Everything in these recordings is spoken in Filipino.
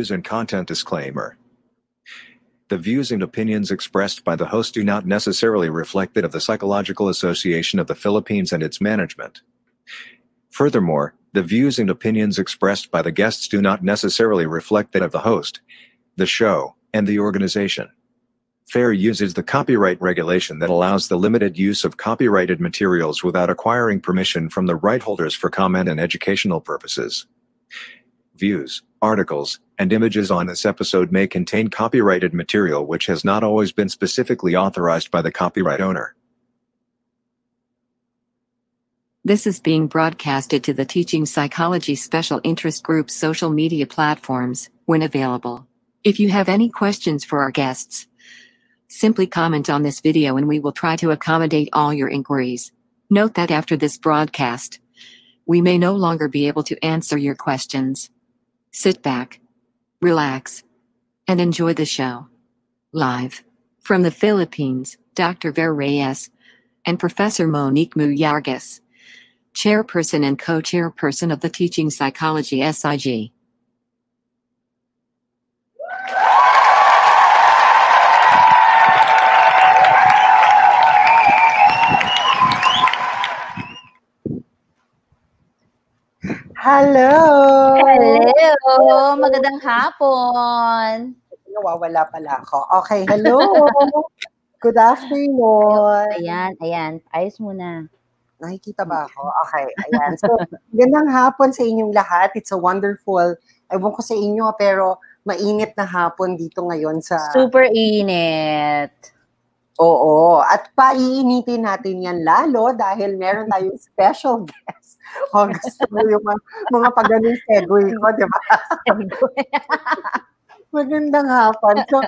Use and content disclaimer. The views and opinions expressed by the host do not necessarily reflect that of the Psychological Association of the Philippines and its management. Furthermore, the views and opinions expressed by the guests do not necessarily reflect that of the host, the show, and the organization. Fair use is the copyright regulation that allows the limited use of copyrighted materials without acquiring permission from the right holders for comment and educational purposes. Views, articles, and images on this episode may contain copyrighted material which has not always been specifically authorized by the copyright owner. This is being broadcasted to the Teaching Psychology Special Interest Group's social media platforms, when available. If you have any questions for our guests, simply comment on this video and we will try to accommodate all your inquiries. Note that after this broadcast, we may no longer be able to answer your questions. Sit back, relax, and enjoy the show. Live from the Philippines, Dr. Ver Reyes and Professor Monique Muyargas, chairperson and co chairperson of the Teaching Psychology SIG. Hello! Hello! Magandang hapon! Nawawala pala ako. Okay, hello! Good afternoon! Ayan, ayan. Ayos muna. Nakikita ba ako? Okay, ayan. So, magandang hapon sa inyong lahat. It's a wonderful, ewan ko sa inyo, pero mainit na hapon dito ngayon sa... Super init. Oo. At paiinitin natin yan lalo dahil meron tayong special guest. O, gusto mo yung mga, mga pagaling segue ko, di ba? Magandang hapon. So,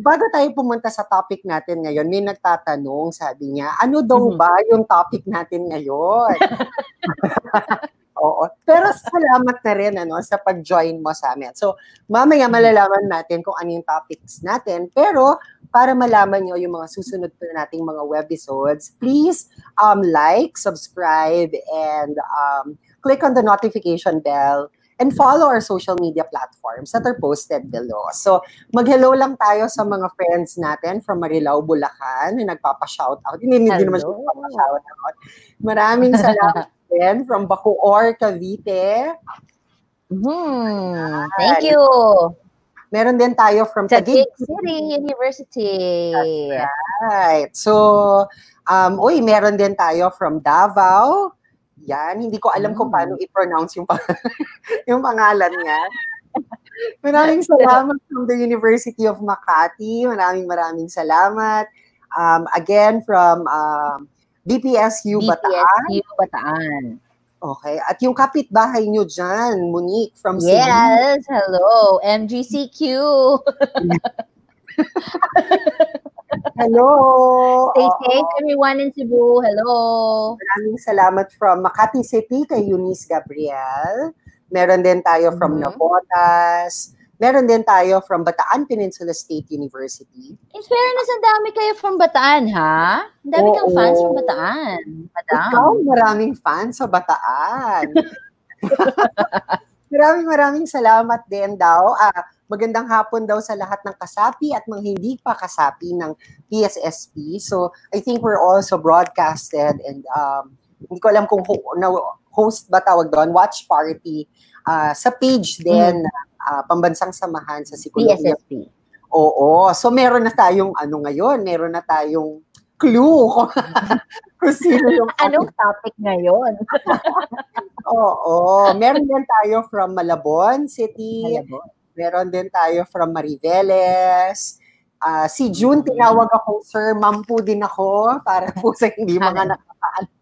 bago tayo pumunta sa topic natin ngayon, may nagtatanong, sabi niya, ano daw ba yung topic natin ngayon? Oo. Pero salamat na rin ano, sa pag-join mo sa amin. So, mamaya malalaman natin kung ano yung topics natin. Pero, para malaman nyo yung mga susunod pa nating mga webisodes, please um, like, subscribe, and um, click on the notification bell and follow our social media platforms that are posted below. So, mag-hello lang tayo sa mga friends natin from Marilao, Bulacan, na nagpapa-shoutout. Hindi, hindi naman siya nagpapa-shoutout. Maraming salamat din from Bacoor, Cavite. Hmm, thank you. Meron din tayo from Taguig City University. Right. So, um, uy, meron din tayo from Davao. Yan, hindi ko alam kung Mm. paano i-pronounce yung, pang- yung pangalan niya. Maraming salamat from the University of Makati. Maraming maraming salamat. Um, again, from um, BPSU Bataan. BPSU Bataan. Okay. At yung kapitbahay nyo dyan, Monique from Cebu. Yes, hello. MGCQ. Hello. Stay safe, everyone in Cebu. Hello. Maraming salamat from Makati City kay Eunice Gabriel. Meron din tayo from Mhm. Navotas. Meron din tayo from Bataan Peninsula State University. In fairness, ang dami kayo from Bataan, ha? Ang dami kang fans from Bataan. Madam. Ikaw, maraming fans sa Bataan. maraming maraming salamat din daw. Ah, magandang hapon daw sa lahat ng kasapi at mga hindi pa kasapi ng PSSP. So, I think we're also broadcasted and um, hindi ko alam kung ho- na host ba tawag doon, watch party ah, sa page din ah, Pambansang Samahan sa Psikolohiya PSSP. Oo. So meron na tayong ano ngayon, meron na tayong clue kung, kung sino yung Anong topic ngayon? Oo. Meron din tayo from Malabon City. Malabo. Meron din tayo from Mariveles. Ah, si June, tinawag akong sir, ma'am po din ako para po sa hindi mga nakakaalam.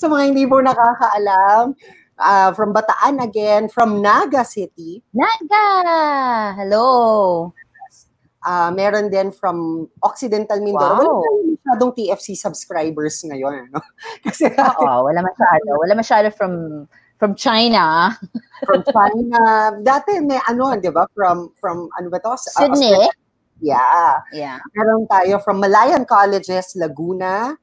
sa mga hindi po nakakaalam. Ah, from Bataan again, from Naga City. Naga! Hello! Ah, meron din from Occidental Mindoro. Wow. Wala masyadong TFC subscribers ngayon. Ano? Kasi Oo, wala masyado. Wala masyado from from China. from China. Dati may ano, di ba? From, from ano ba to? Sydney? Yeah. Yeah. Meron tayo from Malayan Colleges, Laguna,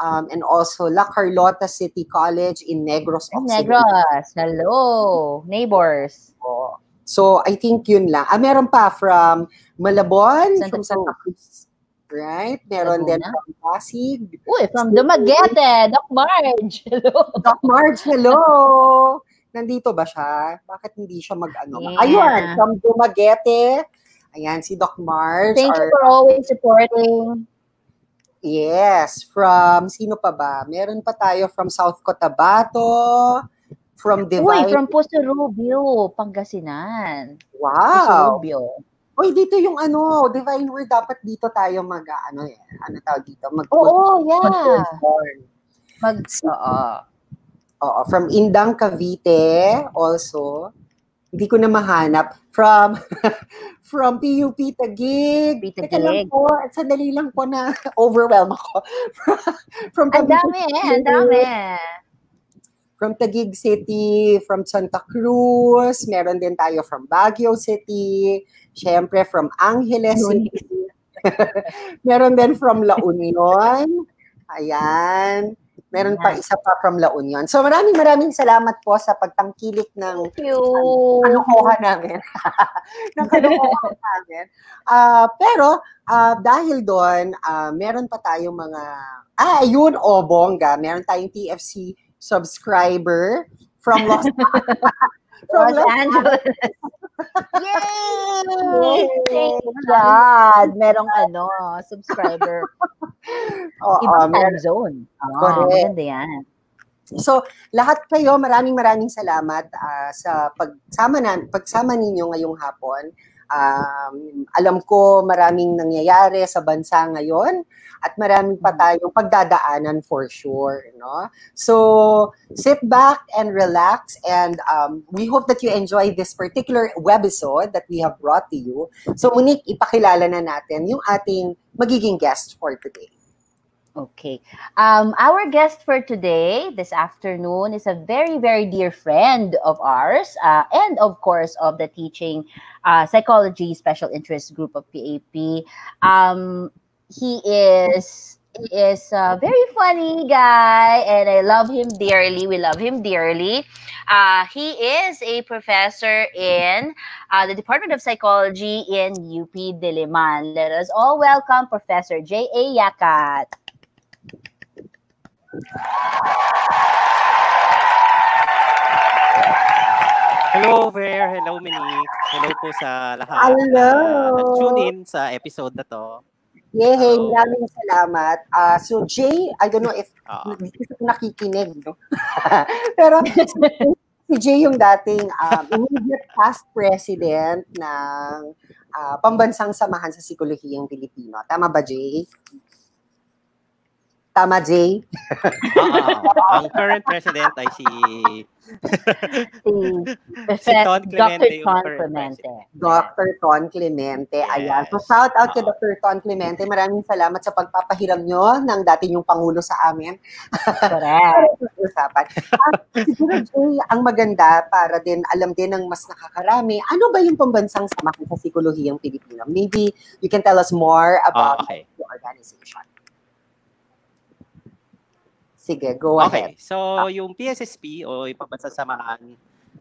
um, and also La Carlota City College in Negros Occidental. Negros. Hello. Neighbors. So, I think yun lang. Ah, meron pa from Malabon, Santa from Santa Cruz. Right? Meron din from Pasig. Uy, from Dumaguete. Doc Marge. Hello. Doc Marge, hello! Nandito ba siya? Bakit hindi siya mag-ano? Yeah. Ayun, from Dumaguete. Ayan, si Doc Marge. Thank you or- for always supporting. Yes, from sino pa ba? Meron pa tayo from South Cotabato, from Uy, Divine. from Puso Rubio, Pangasinan. Puso wow. Rubio. Uy, dito yung ano, Divine Word, dapat dito tayo mag, ano eh, ano tawag dito? Mag, Oo, yeah. mag-perform. Mag, oo. Oo, from Indang Cavite also. Hindi ko na mahanap. From from PUP Taguig. PUP Teka lang po, sandali lang po na overwhelm ako. from Ang dami ang dami. from Taguig City, from Santa Cruz, meron din tayo from Baguio City, syempre from Angeles City. meron din from La Union. Ayan. Meron pa isa pa from La Union. So maraming maraming salamat po sa pagtangkilik ng kalokohan namin. ng kalokohan namin. Ah, pero ah, dahil doon, ah, meron pa tayong mga, ah, yun, o bongga, meron tayong TFC subscriber from Los from Los Los Angeles. Yay! Thank God. Merong ano, subscriber. Oo, Ibang time zone. Oh, Correct. maganda yan. So, lahat kayo, maraming maraming salamat ah, sa pagsama na, pagsama ninyo ngayong hapon. Um, alam ko maraming nangyayari sa bansa ngayon at maraming pa tayong pagdadaanan for sure, no? So, sit back and relax and um, we hope that you enjoy this particular webisode that we have brought to you. So, Monique, ipakilala na natin yung ating magiging guest for today. Okay. Um, our guest for today, this afternoon, is a very, very dear friend of ours, uh, and of course of the teaching uh, psychology special interest group of PAP. Um, he is he is a very funny guy, and I love him dearly. We love him dearly. Uh, he is a professor in uh, the Department of Psychology in UP Diliman. Let us all welcome Professor J.A. Yakat. Hello, Ver. Hello, Monique. Hello po sa lahat. Hello. Uh, nag-tune in sa episode na to. Yay, Hello. maraming salamat. Ah, so Jay, I don't know if ko nakikinig, no? Pero si Jay yung dating um, immediate past president ng ah, Pambansang Samahan sa Psikolehiyang Pilipino. Tama ba, Jay? Tama, Jay? Ah, ah, ang current president ay si Si, Si Ton Clemente Dr. Ton Clemente. Dr. Ton Clemente. Ayan. So, Yes. shout out kay Oo. Dr. Ton Clemente. Maraming salamat sa pagpapahiram nyo ng dati yung Pangulo sa amin. Correct. usapan. Ah, siguro, Jay, ang maganda para din alam din ng mas nakakarami, ano ba yung pambansang samahan sa psikolohiyang Pilipino? Maybe you can tell us more about okay. the organization. Sige, go Okay. ahead. So, yung PSSP o yung Pambansang Samahan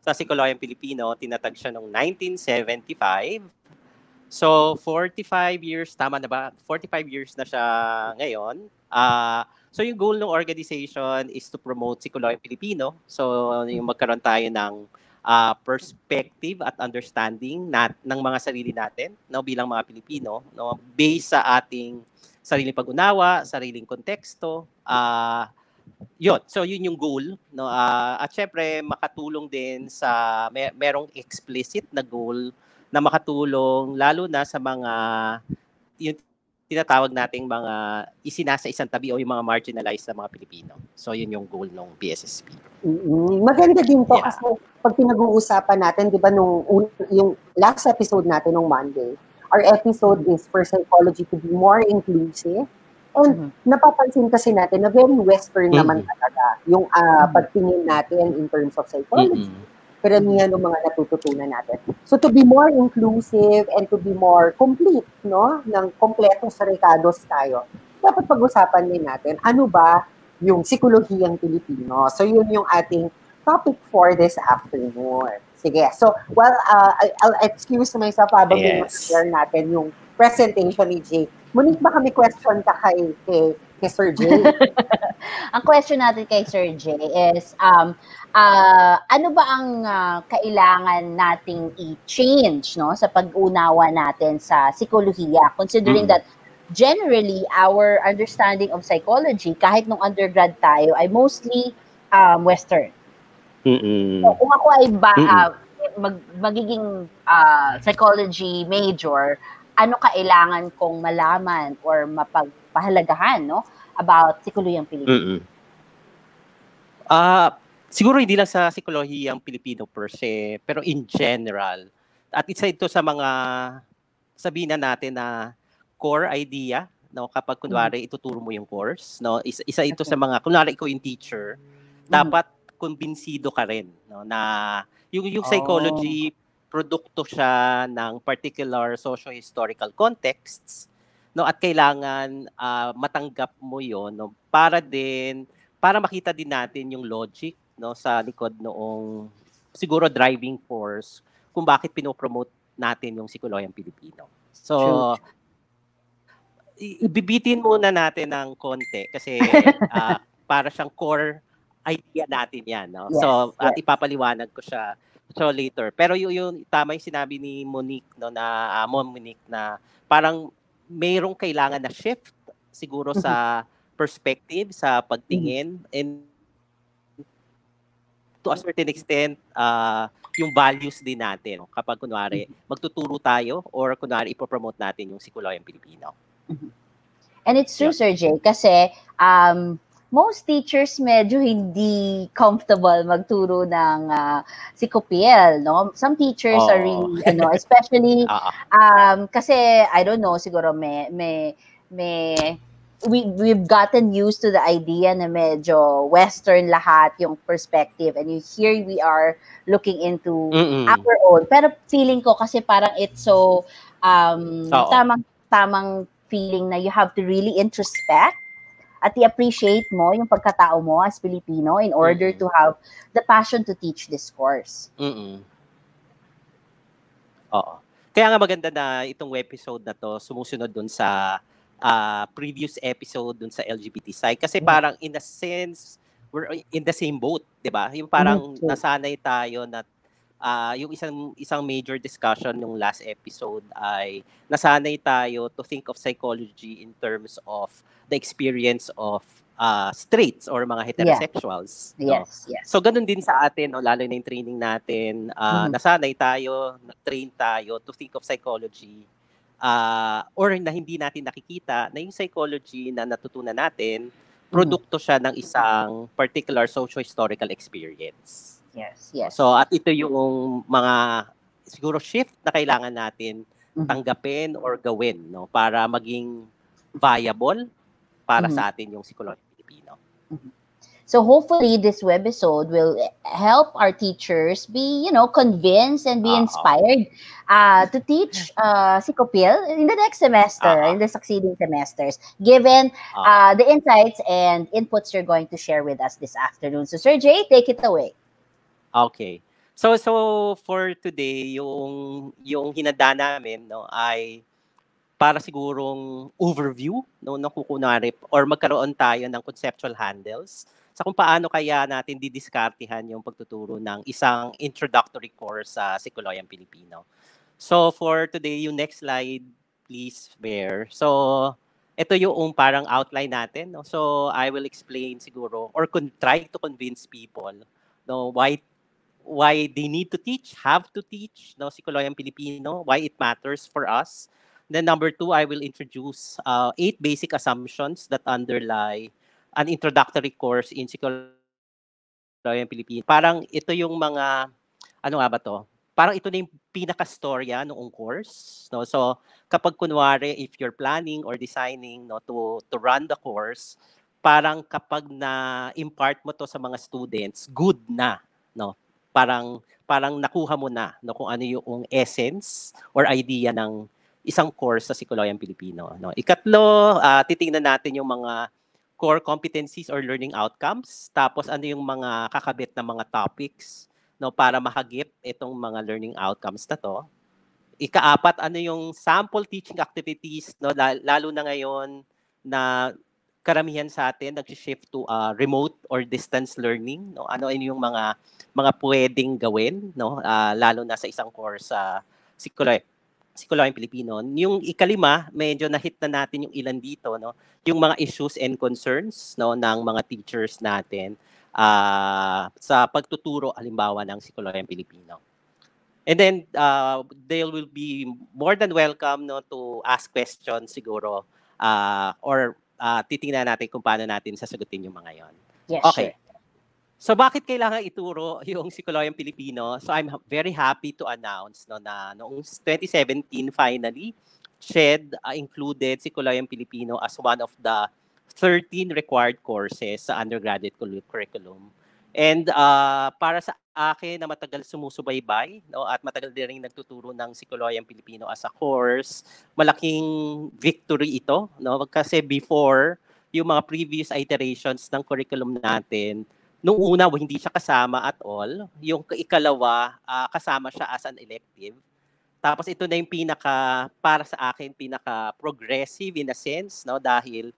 sa Psikolohiyang Pilipino, tinatag siya noong 1975. So, 45 years, tama na ba? 45 years na siya ngayon. Ah, so, yung goal ng organization is to promote Psikolohiyang Pilipino. So, yung magkaroon tayo ng ah, perspective at understanding nat ng mga sarili natin no, bilang mga Pilipino no, based sa ating sariling pag-unawa, sariling konteksto, ah yun. So yun yung goal, no. Ah, at syempre makatulong din sa may, merong explicit na goal na makatulong lalo na sa mga yung tinatawag nating mga isinasa isang tabi o yung mga marginalized na mga Pilipino. So yun yung goal ng PSSP. Mm, Maganda din to Yeah. kasi pag pinag-uusapan natin, di ba, nung un- yung last episode natin nung Monday, our episode is for psychology to be more inclusive. And Mhm. napapansin kasi natin na very Western naman Mhm. talaga yung Mhm. pagtingin natin in terms of psychology. Mm-mm. karamihan ng mga natututunan natin. So to be more inclusive and to be more complete, no, ng kompletong sarikados tayo, dapat pag-usapan din natin ano ba yung psikolohiyang Pilipino. So yun yung ating topic for this afternoon. Sige. So, well, uh, I'll excuse myself habang Yes. share natin yung presentation ni Jay. Monique, baka may question ka kay, kay, kay Sir Jay? Ang question natin kay Sir J is, um, ah, ano ba ang ah, kailangan nating i-change no, sa pag-unawa natin sa psikolohiya? Considering Mm. that generally, our understanding of psychology, kahit nung undergrad tayo, ay mostly um, Western. Mm-mm. So, kung ako ay ba, ah, mag- magiging ah, psychology major, ano kailangan kong malaman or mapagpahalagahan no, about psikolohiyang Pilipino? Ah, siguro hindi lang sa psikolohiyang Pilipino per se, pero in general. At isa ito sa mga sabihin na natin na core idea, no, kapag kunwari ituturo mo yung course, no, isa, isa ito sa mga kunwari ikaw yung teacher, dapat kumbinsido ka rin, no, na yung yung psychology produkto siya ng particular socio-historical contexts, no, at kailangan ah, matanggap mo 'yon, no, para din para makita din natin yung logic no sa likod noong siguro driving force kung bakit pinopromote natin yung psikolohiyang Pilipino. So i- ibibitin muna natin ng konti kasi ah, para siyang core idea natin 'yan, no. Yes, so at yes. ipapaliwanag ko siya so later. Pero yung, yung tama yung sinabi ni Monique no na Mom Monique na parang mayroong kailangan na shift siguro sa perspective, sa pagtingin and to a certain extent ah, yung values din natin no? kapag kunwari magtuturo tayo or kunwari ipopromote natin yung psikolohiyang Pilipino. And it's true, Sir Jay, kasi um, most teachers medyo hindi comfortable magturo ng uh, psikopiel, no? Some teachers are Oo. really, ano, especially Ah, ah. um, kasi, I don't know, siguro may, may, may, we, we've gotten used to the idea na medyo Western lahat yung perspective and you, here we are looking into Mm-mm. our own. Pero feeling ko kasi parang it's so um Oo. tamang tamang feeling na you have to really introspect at i-appreciate mo yung pagkatao mo as Filipino in order Mm. to have the passion to teach this course. Mm-mm. Oo. Kaya nga maganda na itong episode na to sumusunod dun sa ah, previous episode dun sa LGBT side kasi parang in a sense we're in the same boat, 'di ba? Yung parang Mm, true. nasanay tayo na uh, yung isang isang major discussion yung last episode ay nasanay tayo to think of psychology in terms of the experience of uh, straights or mga heterosexuals. Yeah. Yes, no? yes. So ganun din sa atin, no, lalo na yung training natin, uh, mm-hmm. nasanay tayo, na-train tayo to think of psychology uh, or na hindi natin nakikita na yung psychology na natutunan natin, produkto siya ng isang particular socio-historical experience. Yes, yes. So at ito yung mga siguro shift na kailangan natin mm-hmm. tanggapin or gawin no para maging viable para mm-hmm. sa atin yung psikolohiya Pilipino. Mm-hmm. So hopefully this webisode will help our teachers be, you know, convinced and be uh inspired uh, to teach uh, Psychopil in the next semester, uh in the succeeding semesters, given uh, the insights and inputs you're going to share with us this afternoon. So Sir Jay, take it away. Okay. So so for today, yung yung hinanda namin no ay para sigurong overview no na kukunwari or magkaroon tayo ng conceptual handles sa kung paano kaya natin didiskartihan yung pagtuturo ng isang introductory course sa Sikoloyan Pilipino. So for today, yung next slide, please bear. So ito yung parang outline natin. No? So I will explain siguro or con- try to convince people no, why why they need to teach, have to teach, no, Sikoloyan Pilipino, why it matters for us. Then number two, I will introduce uh, eight basic assumptions that underlie an introductory course in Sikoloyan Pilipino. Parang ito yung mga, ano nga ba to? Parang ito na yung pinaka-storya noong course. No? So, kapag kunwari, if you're planning or designing no, to, to run the course, parang kapag na impart mo to sa mga students, good na. No? Parang parang nakuha mo na no kung ano yung essence or idea ng isang course sa Sikoloyan Pilipino no? Ikatlo uh, titingnan natin yung mga core competencies or learning outcomes. Tapos ano yung mga kakabit na mga topics no para mahagip itong mga learning outcomes na to. Ikaapat ano yung sample teaching activities no lalo na ngayon na karamihan sa atin nag-shift to uh, remote or distance learning no? Ano yung mga mga pwedeng gawin no? Uh, lalo na sa isang course sa uh, Sikoloy Sikoloy Pilipino. Yung ikalima medyo na-hit na natin yung ilan dito no? Yung mga issues and concerns no? Ng mga teachers natin uh, sa pagtuturo halimbawa ng Sikoloy Pilipino. And then uh, they will be more than welcome no to ask questions siguro uh, or uh, titingnan natin kung paano natin sasagutin yung mga yon. Yes, okay. Sure. So bakit kailangan ituro yung Sikoloyan Pilipino? So I'm very happy to announce no na noong 2017 finally SHED uh, included Sikoloyan Pilipino as one of the 13 required courses sa undergraduate curriculum. And uh, para sa akin na matagal sumusubaybay no, at matagal din rin nagtuturo ng Sikoloyan Pilipino as a course, malaking victory ito. No? Kasi before, yung mga previous iterations ng curriculum natin, nung una, hindi siya kasama at all. Yung ikalawa, uh, kasama siya as an elective. Tapos ito na yung pinaka, para sa akin, pinaka progressive in a sense, no? dahil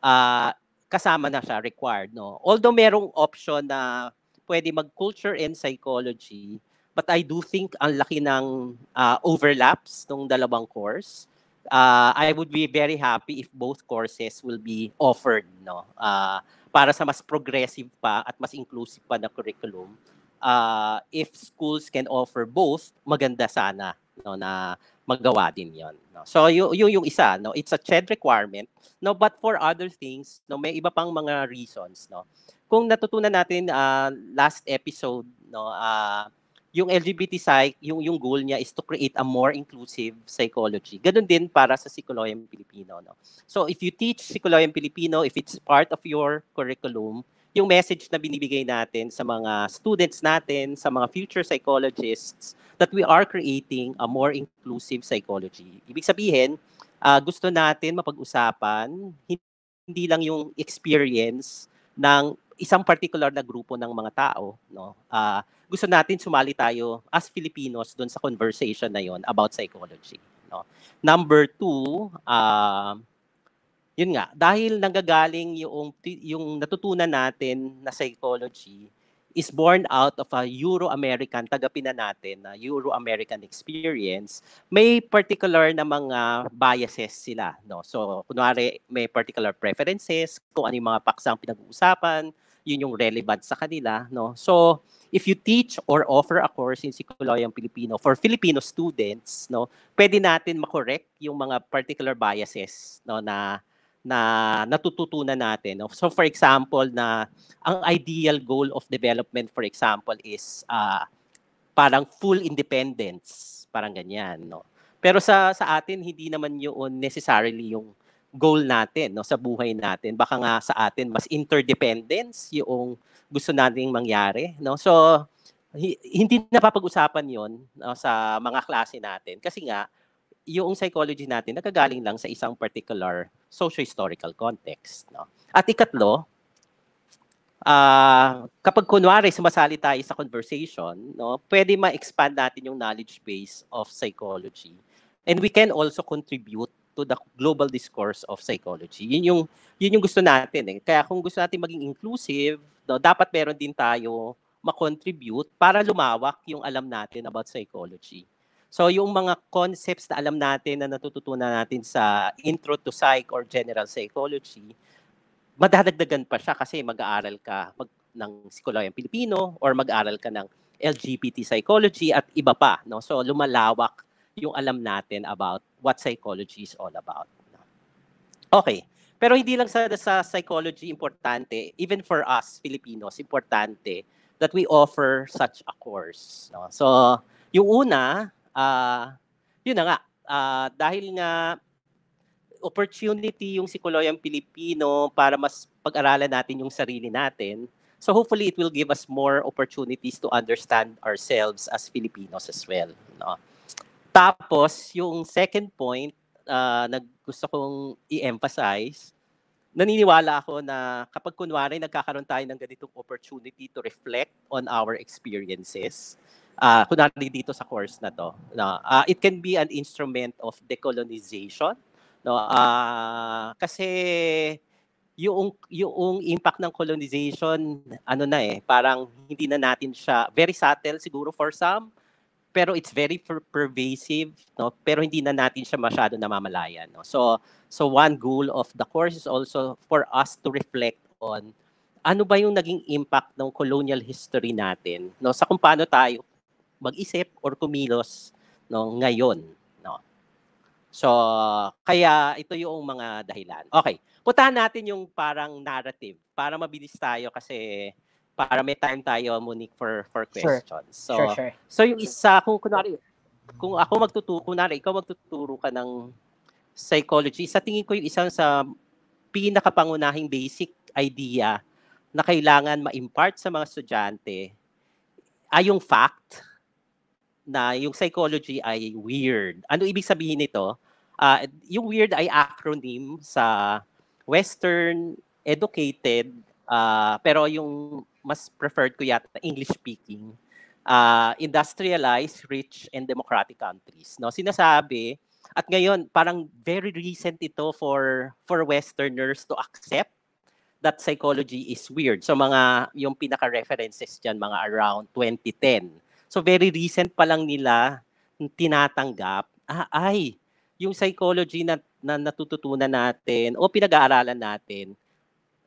uh, kasama na siya, required. No? Although merong option na pwede mag-culture and psychology, but I do think ang laki ng uh, overlaps ng dalawang course. Uh, I would be very happy if both courses will be offered no uh, para sa mas progressive pa at mas inclusive pa na curriculum. Uh, if schools can offer both, maganda sana no na magawa din 'yon. No? So yung yung isa no, it's a CHED requirement no? But for other things no? May iba pang mga reasons no? Kung natutunan natin uh, last episode no? Uh, yung LGBT psych yung yung goal niya is to create a more inclusive psychology. Ganun din para sa Sikoloyan Pilipino no? So if you teach Sikoloyan Filipino if it's part of your curriculum yung message na binibigay natin sa mga students natin sa mga future psychologists that we are creating a more inclusive psychology ibig sabihin uh, gusto natin mapag-usapan hindi lang yung experience ng isang particular na grupo ng mga tao, no? Uh, gusto natin sumali tayo as Filipinos doon sa conversation na yon about psychology, no? Number two, uh, yun nga, dahil nanggagaling yung yung natutunan natin na psychology is born out of a Euro-American, tagapin na natin, na Euro-American experience, may particular na mga biases sila. No? So, kunwari, may particular preferences, kung ano yung mga paksang pinag-uusapan, yun yung relevant sa kanila. No? So, if you teach or offer a course in Sikoloyang Pilipino for Filipino students, no, pwede natin makorek yung mga particular biases no, na na natututunan natin. No? So for example, na ang ideal goal of development for example is uh, parang full independence, parang ganyan, no. Pero sa sa atin hindi naman 'yun necessarily yung goal natin no sa buhay natin. Baka nga sa atin mas interdependence yung gusto nating mangyari, no. So hindi napapag-usapan 'yon no, sa mga klase natin kasi nga yung psychology natin nagagaling lang sa isang particular socio-historical context. No? At ikatlo, uh, kapag kunwari sumasali tayo sa conversation, no, pwede ma-expand natin yung knowledge base of psychology. And we can also contribute to the global discourse of psychology. Yun yung yun yung gusto natin eh. Kaya kung gusto natin maging inclusive, no, dapat meron din tayo ma-contribute para lumawak yung alam natin about psychology. So yung mga concepts na alam natin na natututunan natin sa intro to psych or general psychology, madadagdagan pa siya kasi mag-aaral ka mag, ng psikologyang Pilipino or mag-aaral ka ng LGBT psychology at iba pa. No? So lumalawak yung alam natin about what psychology is all about. Okay. Pero hindi lang sa, sa psychology importante, even for us Filipinos, importante that we offer such a course. No? So, yung una, uh, yun na nga, uh, dahil nga opportunity yung Sikoloyang Pilipino para mas pag-aralan natin yung sarili natin. So hopefully it will give us more opportunities to understand ourselves as Filipinos as well. No? Tapos, yung second point uh, na gusto kong i-emphasize, naniniwala ako na kapag kunwari nagkakaroon tayo ng ganitong opportunity to reflect on our experiences, uh, kunwari dito sa course na to, no, uh, it can be an instrument of decolonization. No, uh, kasi yung yung impact ng colonization ano na eh parang hindi na natin siya very subtle siguro for some pero it's very per- pervasive no? Pero hindi na natin siya masyado namamalayan no? So so one goal of the course is also for us to reflect on ano ba yung naging impact ng colonial history natin no? Sa kung paano tayo mag-isip or kumilos no ngayon no so kaya ito yung mga dahilan okay puntahan natin yung parang narrative para mabilis tayo kasi para may time tayo Monique for for questions sure. so sure, sure. so yung isa kung kunwari kung ako magtuturo kunwari ikaw magtuturo ka ng psychology sa tingin ko yung isang sa pinakapangunahing basic idea na kailangan ma-impart sa mga estudyante ay yung fact na yung psychology ay weird. Ano ibig sabihin nito? Uh, yung weird ay acronym sa Western educated uh, pero yung mas preferred ko yata English speaking uh, industrialized rich and democratic countries no sinasabi at ngayon parang very recent ito for for westerners to accept that psychology is weird so mga yung pinaka references diyan mga around 2010 So very recent pa lang nila tinatanggap, ah, ay, yung psychology na, na natututunan natin o pinag-aaralan natin,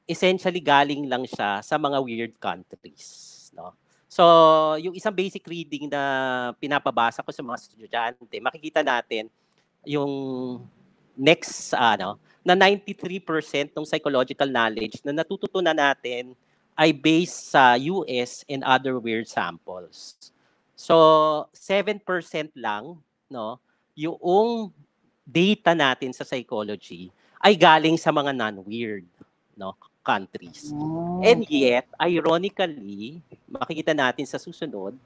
essentially galing lang siya sa mga weird countries. No? So, yung isang basic reading na pinapabasa ko sa mga estudyante, makikita natin yung next ano na 93% ng psychological knowledge na natututunan natin ay based sa US and other weird samples. So, 7% lang, no, yung data natin sa psychology ay galing sa mga non-weird, no, countries. Oh. And yet, ironically, makikita natin sa susunod,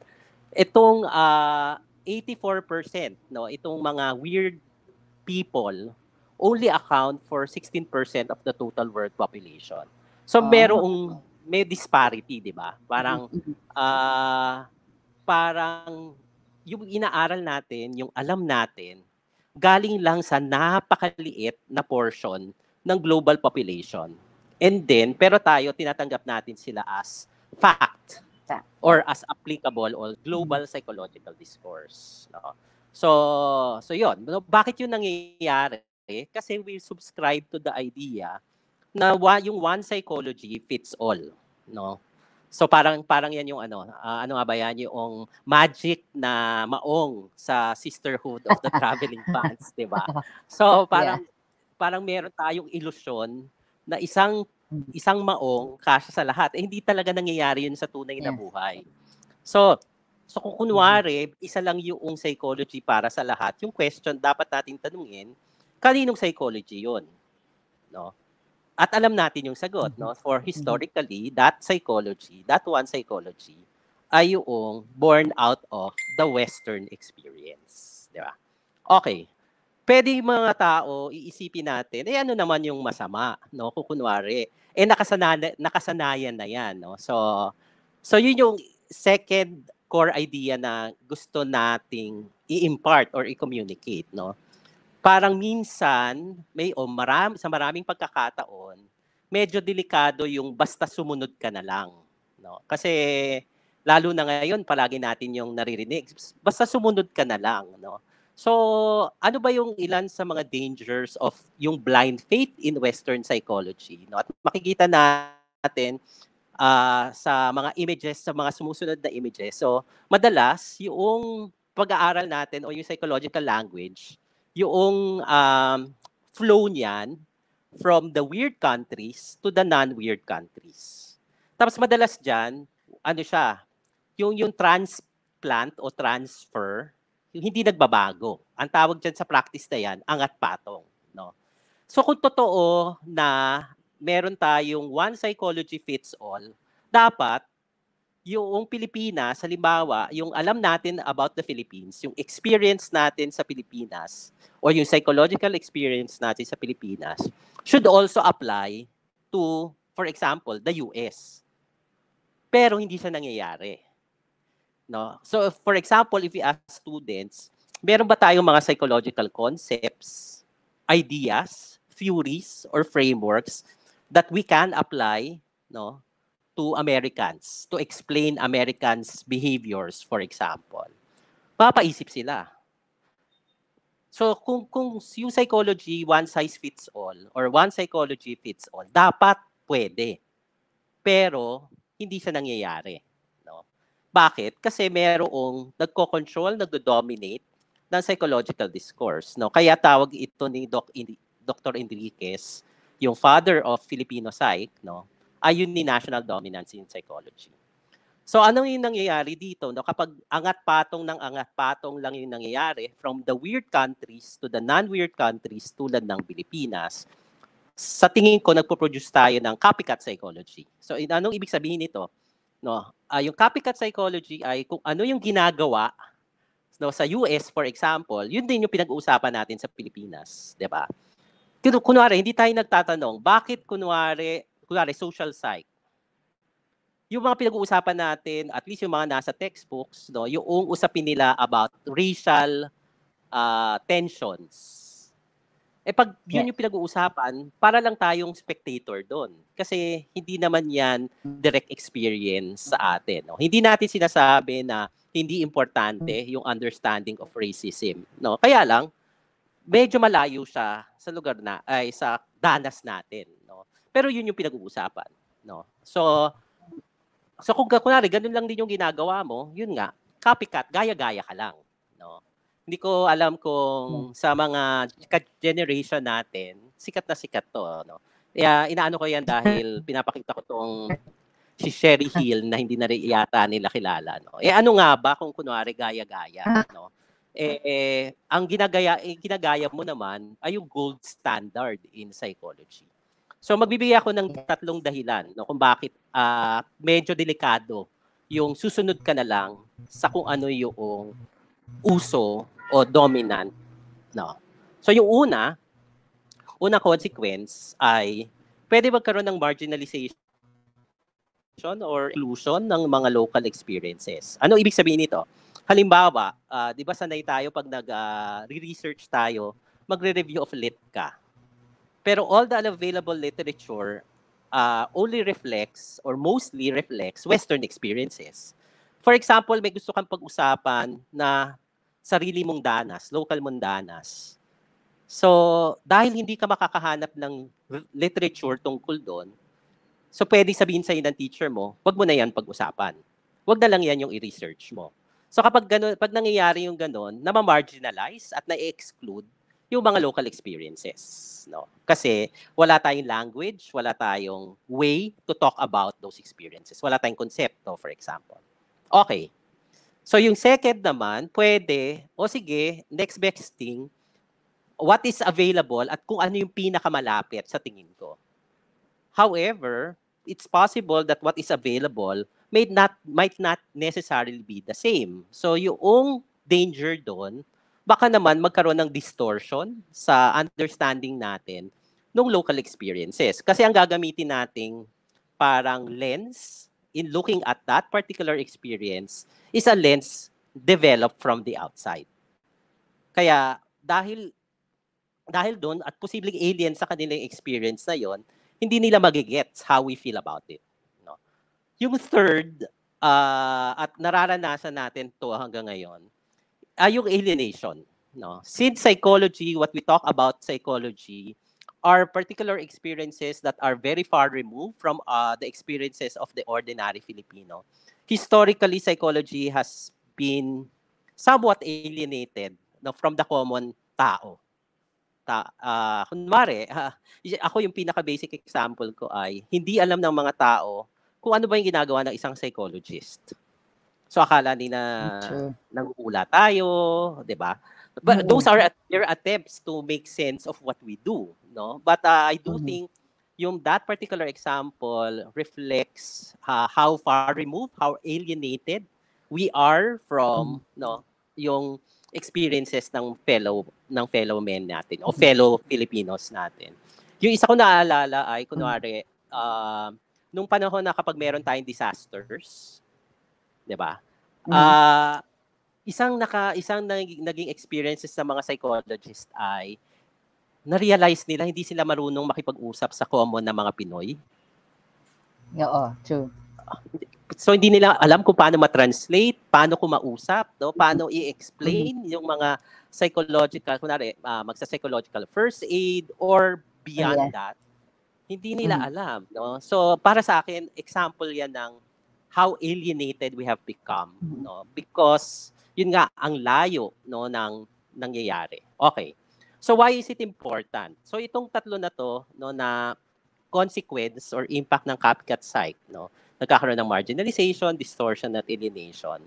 itong uh, ah, 84%, no, itong mga weird people only account for 16% of the total world population. So, oh. merong may disparity, di ba? Parang uh, parang yung inaaral natin, yung alam natin, galing lang sa napakaliit na portion ng global population. And then, pero tayo, tinatanggap natin sila as fact. or as applicable or global psychological discourse. No? So, so yun. Bakit yun nangyayari? Kasi we subscribe to the idea na yung one psychology fits all. No? So parang parang yan yung ano, uh, ano nga ba yan yung magic na maong sa sisterhood of the traveling pants, 'di ba? So parang yeah. parang meron tayong ilusyon na isang isang maong kasya sa lahat. Eh, hindi talaga nangyayari yun sa tunay na buhay. So, so kung kunwari, isa lang yung psychology para sa lahat, yung question dapat nating tanungin, kaninong psychology yun? No? At alam natin yung sagot, no? For historically, that psychology, that one psychology, ay yung born out of the Western experience. Di ba? Okay pwede mga tao, iisipin natin, eh ano naman yung masama, no? Kung kunwari, eh nakasanayan, nakasanayan na yan, no? So, so yun yung second core idea na gusto nating i-impart or i-communicate, no? Parang minsan, may o marami, sa maraming pagkakataon, medyo delikado yung basta sumunod ka na lang, no? Kasi lalo na ngayon, palagi natin yung naririnig, basta sumunod ka na lang, no? So, ano ba yung ilan sa mga dangers of yung blind faith in Western psychology? No? At makikita natin uh, sa mga images, sa mga sumusunod na images. So, madalas, yung pag-aaral natin o yung psychological language, yung um, flow niyan from the weird countries to the non-weird countries. Tapos madalas dyan, ano siya, yung, yung transplant o transfer hindi nagbabago. Ang tawag diyan sa practice na yan, angat patong. No? So kung totoo na meron tayong one psychology fits all, dapat yung Pilipinas, halimbawa, yung alam natin about the Philippines, yung experience natin sa Pilipinas, or yung psychological experience natin sa Pilipinas, should also apply to, for example, the US. Pero hindi siya nangyayari. No? So for example, if we ask students, meron ba tayong mga psychological concepts, ideas, theories, or frameworks that we can apply no, to Americans, to explain Americans' behaviors, for example? Papaisip sila. So kung kung yung psychology one size fits all or one psychology fits all, dapat pwede. Pero hindi siya nangyayari. Bakit? Kasi merong nagko-control, nagdo-dominate ng psychological discourse. No? Kaya tawag ito ni Doc, Dr. Enriquez, yung father of Filipino psych, no? Ayun ni national dominance in psychology. So ano yung nangyayari dito? No? Kapag angat patong ng angat patong lang yung nangyayari from the weird countries to the non-weird countries tulad ng Pilipinas, sa tingin ko nagpo-produce tayo ng copycat psychology. So anong ibig sabihin nito? no uh, yung copycat psychology ay kung ano yung ginagawa no sa US for example yun din yung pinag-uusapan natin sa Pilipinas 'di ba kunwari hindi tayo nagtatanong bakit kunwari kunwari social psych yung mga pinag-uusapan natin at least yung mga nasa textbooks no yung usapin nila about racial uh, tensions eh pag yun yung pinag-uusapan, para lang tayong spectator doon. Kasi hindi naman yan direct experience sa atin. No? Hindi natin sinasabi na hindi importante yung understanding of racism. No? Kaya lang, medyo malayo siya sa lugar na, ay sa danas natin. Pero yun yung pinag-uusapan. No? So, so kung kunwari, ganun lang din yung ginagawa mo, yun nga, copycat, gaya-gaya ka lang. No? hindi ko alam kung hmm. sa mga generation natin, sikat na sikat to. No? Kaya inaano ko yan dahil pinapakita ko tong si Sherry Hill na hindi na rin yata nila kilala. No? Eh ano nga ba kung kunwari gaya-gaya? No? Eh, eh, ang ginagaya, eh, ginagaya mo naman ay yung gold standard in psychology. So magbibigay ako ng tatlong dahilan no, kung bakit uh, medyo delikado yung susunod ka na lang sa kung ano yung uso o dominant. No. So yung una, una consequence ay pwede magkaroon ng marginalization or illusion ng mga local experiences. Ano ibig sabihin nito? Halimbawa, uh, 'di ba sanay tayo pag nag-research uh, tayo, magre-review of lit ka. Pero all the available literature uh, only reflects or mostly reflects Western experiences. For example, may gusto kang pag-usapan na sarili mong danas, local mong danas. So, dahil hindi ka makakahanap ng literature tungkol doon, so pwede sabihin sa'yo ng teacher mo, wag mo na yan pag-usapan. Wag na lang yan yung i-research mo. So kapag ganun, pag nangyayari yung ganun, na ma-marginalize at na-exclude yung mga local experiences, no? Kasi wala tayong language, wala tayong way to talk about those experiences. Wala tayong konsepto, for example. Okay. So yung second naman, pwede, o sige, next best thing, what is available at kung ano yung pinakamalapit sa tingin ko. However, it's possible that what is available may not might not necessarily be the same. So yung danger doon, baka naman magkaroon ng distortion sa understanding natin ng local experiences. Kasi ang gagamitin nating parang lens in looking at that particular experience is a lens developed from the outside. Kaya dahil dahil doon at posibleng alien sa kanilang experience na yon, hindi nila magigets how we feel about it. Yung third, uh, at nararanasan natin to hanggang ngayon, ay uh, yung alienation. No? Since psychology, what we talk about psychology, are particular experiences that are very far removed from uh, the experiences of the ordinary Filipino. Historically, psychology has been somewhat alienated no, from the common tao. Ta, uh, kunwari, uh, ako yung pinaka-basic example ko ay hindi alam ng mga tao kung ano ba yung ginagawa ng isang psychologist. So akala nila nag-uula tayo, 'di ba? But mm-hmm. those are their attempts to make sense of what we do, no? But uh, I do mm-hmm. think yung that particular example reflects uh, how far removed, how alienated we are from mm-hmm. no yung experiences ng fellow ng fellow men natin o fellow Filipinos natin. Yung isa ko naalala ay kunwari uh, nung panahon na kapag meron tayong disasters, 'di ba? Uh, isang naka isang naging, naging experiences sa mga psychologist ay na-realize nila hindi sila marunong makipag-usap sa common na mga Pinoy. Oo, true. So hindi nila alam kung paano ma-translate, paano kumausap, no? paano i-explain mm-hmm. yung mga psychological, kunwari, uh, magsa-psychological first aid or beyond yeah. that hindi nila mm. alam, no? So para sa akin, example 'yan ng how alienated we have become, mm. no? Because yun nga ang layo no ng nangyayari. Okay. So why is it important? So itong tatlo na to no na consequence or impact ng copycat psych, no? Nagkakaroon ng marginalization, distortion at alienation.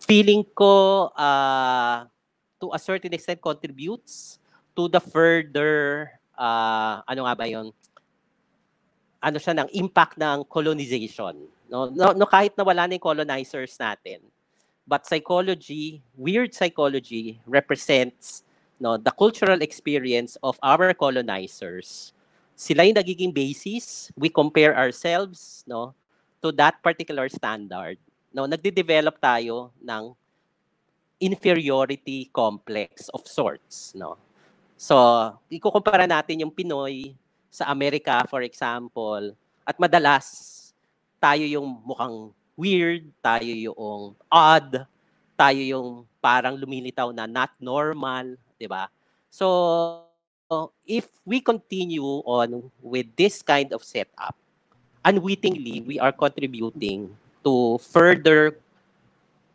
Feeling ko uh, to a certain extent contributes to the further uh, ano nga ba 'yon? Ano siya ng impact ng colonization. No, no, no kahit na wala na yung colonizers natin. But psychology, weird psychology represents no the cultural experience of our colonizers. Sila yung nagiging basis. We compare ourselves no to that particular standard. No, nagde-develop tayo ng inferiority complex of sorts, no. So, ikukumpara natin yung Pinoy sa Amerika, for example, at madalas tayo yung mukhang weird, tayo yung odd, tayo yung parang lumilitaw na not normal, 'di ba? So, if we continue on with this kind of setup, unwittingly we are contributing to further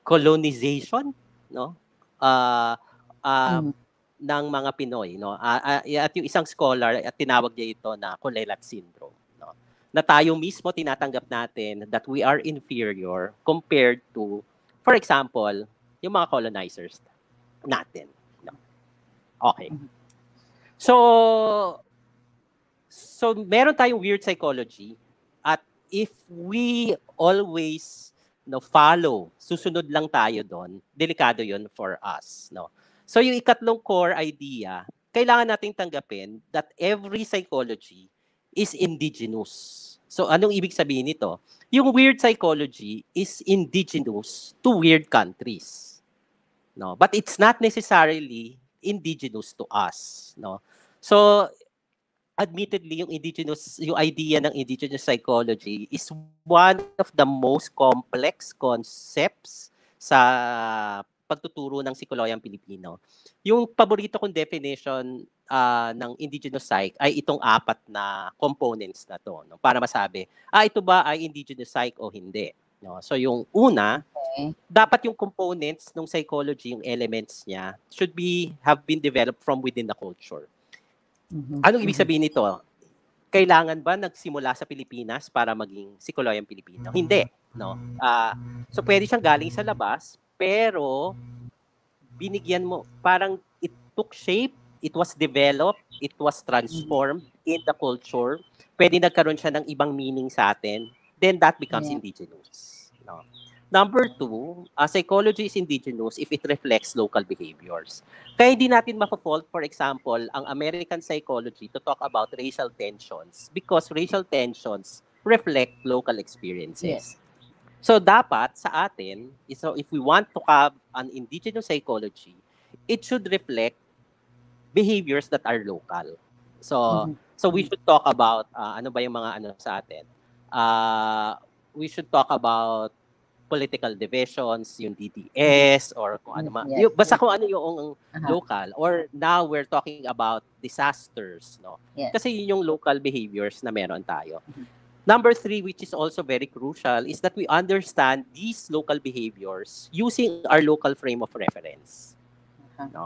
colonization, no? Uh, uh, mm ng mga Pinoy no uh, uh, at yung isang scholar at tinawag niya ito na Colelat syndrome na tayo mismo tinatanggap natin that we are inferior compared to for example yung mga colonizers natin. No? Okay. So so meron tayong weird psychology at if we always no follow susunod lang tayo doon delikado yon for us no? So yung ikatlong core idea, kailangan nating tanggapin that every psychology is indigenous. So anong ibig sabihin nito? Yung weird psychology is indigenous to weird countries. No, but it's not necessarily indigenous to us, no. So admittedly, yung indigenous, yung idea ng indigenous psychology is one of the most complex concepts sa pagtuturo ng Sikoloyang Pilipino. Yung paborito kong definition uh, ng indigenous psych ay itong apat na components na to no para masabi ah ito ba ay indigenous psych o hindi no so yung una okay. dapat yung components ng psychology yung elements niya should be have been developed from within the culture mm-hmm. anong ibig mm-hmm. sabihin nito kailangan ba nagsimula sa Pilipinas para maging Sikoloyang Pilipino hindi no uh, so pwede siyang galing sa labas pero binigyan mo parang it took shape it was developed, it was transformed in the culture. Pwede nagkaroon siya ng ibang meaning sa atin. Then that becomes yeah. indigenous. No? Number two, uh, psychology is indigenous if it reflects local behaviors. Kaya hindi natin mapo-fault, for example, ang American psychology to talk about racial tensions because racial tensions reflect local experiences. Yes. So dapat sa atin, so if we want to have an indigenous psychology, it should reflect behaviors that are local. So mm-hmm. so we should talk about uh, ano ba yung mga ano sa atin. Uh, we should talk about political divisions, yung DDS or kung ano man. Yes. Yung, basta kung ano yung uh-huh. local or now we're talking about disasters, no? Yes. Kasi yun yung local behaviors na meron tayo. Mm-hmm. Number three, which is also very crucial, is that we understand these local behaviors using our local frame of reference. Uh-huh. No?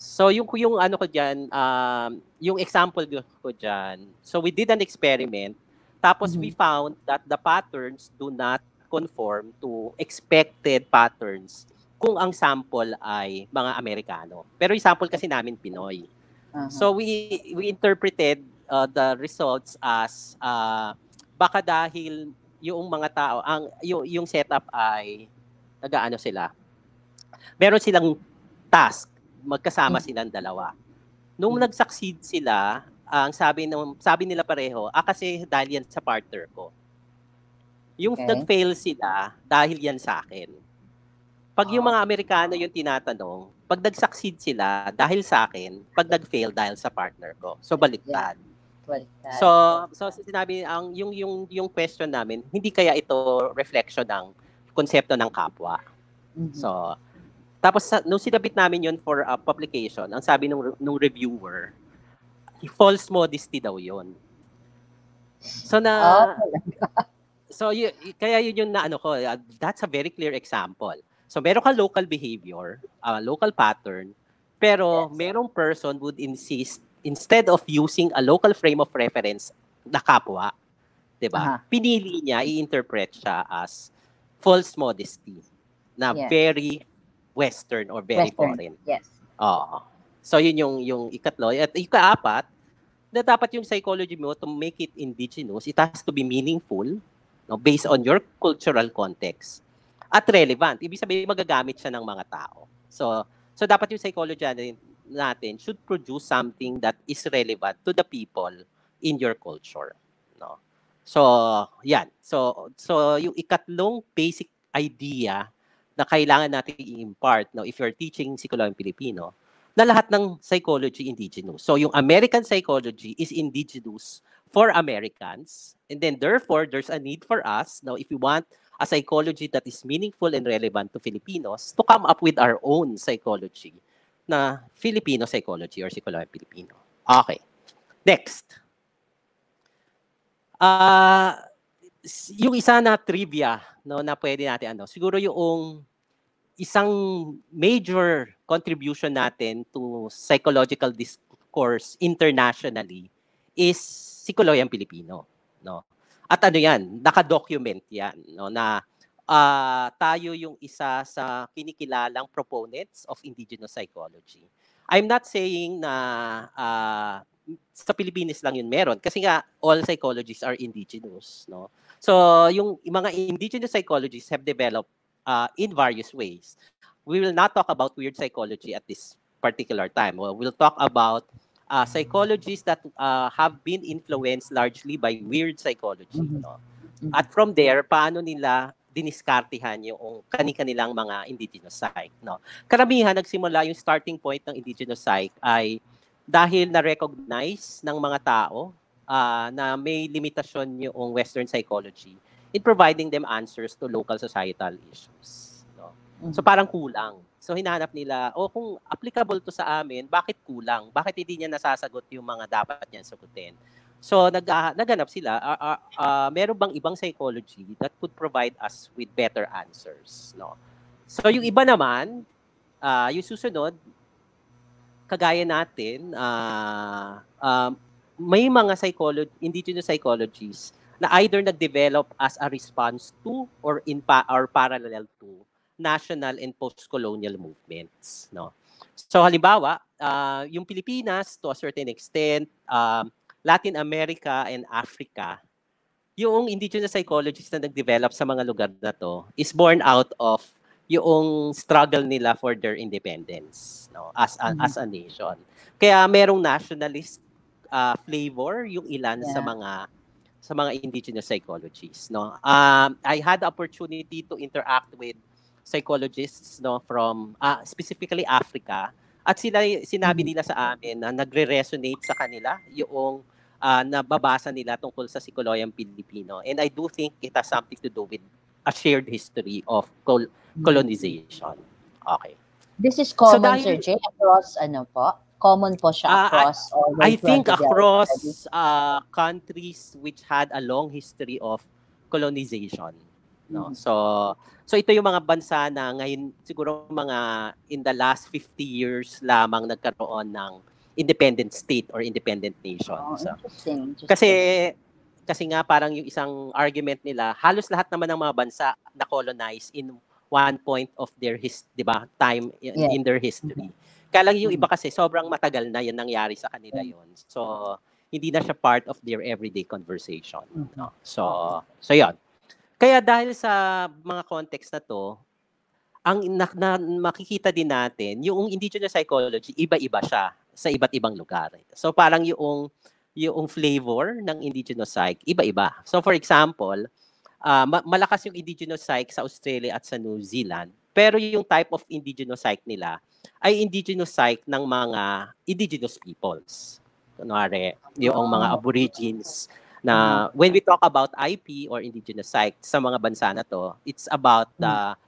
So yung yung ano ko diyan, um, yung example ko diyan. So we did an experiment tapos mm-hmm. we found that the patterns do not conform to expected patterns kung ang sample ay mga Amerikano. Pero yung sample kasi namin Pinoy. Uh-huh. So we we interpreted uh, the results as uh, baka dahil yung mga tao ang yung, yung setup ay nagaano sila. Meron silang task magkasama mm. silang dalawa. Nung mm. nag-succeed sila, ang sabi ng sabi nila pareho, ah kasi dahil yan sa partner ko. Yung okay. nag-fail sila dahil yan sa akin. Pag yung mga Amerikano yung tinatanong, pag nag-succeed sila dahil sa akin, pag nag-fail dahil sa partner ko. So baliktad. Yeah. Baliktad. So so sinabi ang yung yung yung question namin, hindi kaya ito reflection ng konsepto ng kapwa. Mm-hmm. So tapos, nung sinabit namin yun for uh, publication, ang sabi nung, nung reviewer, false modesty daw yon. So na oh, So y- kaya yun yung na ano ko, uh, that's a very clear example. So meron ka local behavior, uh, local pattern, pero yes. merong person would insist instead of using a local frame of reference na kapwa, 'di ba? Uh-huh. Pinili niya i-interpret siya as false modesty na yes. very Western or very Western. foreign. Yes. Oo. So yun yung yung ikatlo. At ikaapat, na dapat yung psychology mo to make it indigenous, it has to be meaningful, no, based on your cultural context at relevant. Ibig sabihin magagamit siya ng mga tao. So so dapat yung psychology natin, natin should produce something that is relevant to the people in your culture, no. So, yan. So so yung ikatlong basic idea na kailangan natin i-impart no, if you're teaching Sikologang Pilipino, na lahat ng psychology indigenous. So yung American psychology is indigenous for Americans. And then therefore, there's a need for us, now if we want a psychology that is meaningful and relevant to Filipinos, to come up with our own psychology na Filipino psychology or Sikologang Pilipino. Okay. Next. Uh, yung isa na trivia no na pwede natin ano siguro yung isang major contribution natin to psychological discourse internationally is Sikoloyang Pilipino no at ano yan naka-document yan no na uh, tayo yung isa sa kinikilalang proponents of indigenous psychology I'm not saying na uh, sa Pilipinas lang yun meron kasi nga all psychologists are indigenous no So, yung mga indigenous psychologists have developed uh, in various ways. We will not talk about weird psychology at this particular time. Well, we'll talk about uh, psychologists that uh, have been influenced largely by weird psychology. Mm-hmm. No? Mm-hmm. At from there, paano nila diniskartihan yung kani-kanilang mga indigenous psych. No? Karamihan, nagsimula yung starting point ng indigenous psych ay dahil na-recognize ng mga tao uh, na may limitasyon yung Western psychology in providing them answers to local societal issues. No? So Mhm. parang kulang. So hinahanap nila, o oh, kung applicable to sa amin, bakit kulang? Bakit hindi niya nasasagot yung mga dapat niya sagutin? So nag uh, naganap sila, uh, uh, uh, meron bang ibang psychology that could provide us with better answers, no? So yung iba naman, uh, yung susunod, kagaya natin, uh, uh, may mga psychology, indigenous psychologies na either nag-develop as a response to or in pa- or parallel to national and post-colonial movements. No? So halimbawa, uh, yung Pilipinas to a certain extent, um, Latin America and Africa, yung indigenous psychologists na nag-develop sa mga lugar na to is born out of yung struggle nila for their independence no as a, Mhm. as a nation. Kaya merong nationalist uh, flavor yung ilan sa Yeah. mga sa mga indigenous psychologists no. Um I had the opportunity to interact with psychologists no from uh, specifically Africa at sila sinabi Mhm. nila sa amin na nagre-resonate sa kanila yung uh, nababasa nila tungkol sa Sikoloyang Pilipino and I do think it has something to do with a shared history of col- colonization. Okay. This is common, dahil- Sir Jay, across ano po? Common po siya Ah, across all I those think 12 studies. across uh, countries which had a long history of colonization. No? Mhm. So so ito yung mga bansa na ngayon siguro mga in the last 50 years lamang nagkaroon ng independent state or independent nation. Oh, So, interesting, interesting. kasi kasi nga parang yung isang argument nila, halos lahat naman ng mga bansa na colonize in one point of their his, 'di ba, time in, Yeah. in their history. Kaya lang yung Mhm. iba kasi sobrang matagal na 'yan nangyari sa kanila 'yon. So hindi na siya part of their everyday conversation, Mhm. no. So so 'yon. Kaya dahil sa mga context na 'to, ang na, na, makikita din natin, yung indigenous psychology, iba-iba siya sa iba't ibang lugar. So parang yung yung flavor ng indigenous psych, iba-iba. So for example, uh, ma- malakas yung indigenous psych sa Australia at sa New Zealand, pero yung type of indigenous psych nila ay indigenous psych ng mga indigenous peoples. Kunwari, yung mga aborigines na when we talk about IP or indigenous psych sa mga bansa na to, it's about the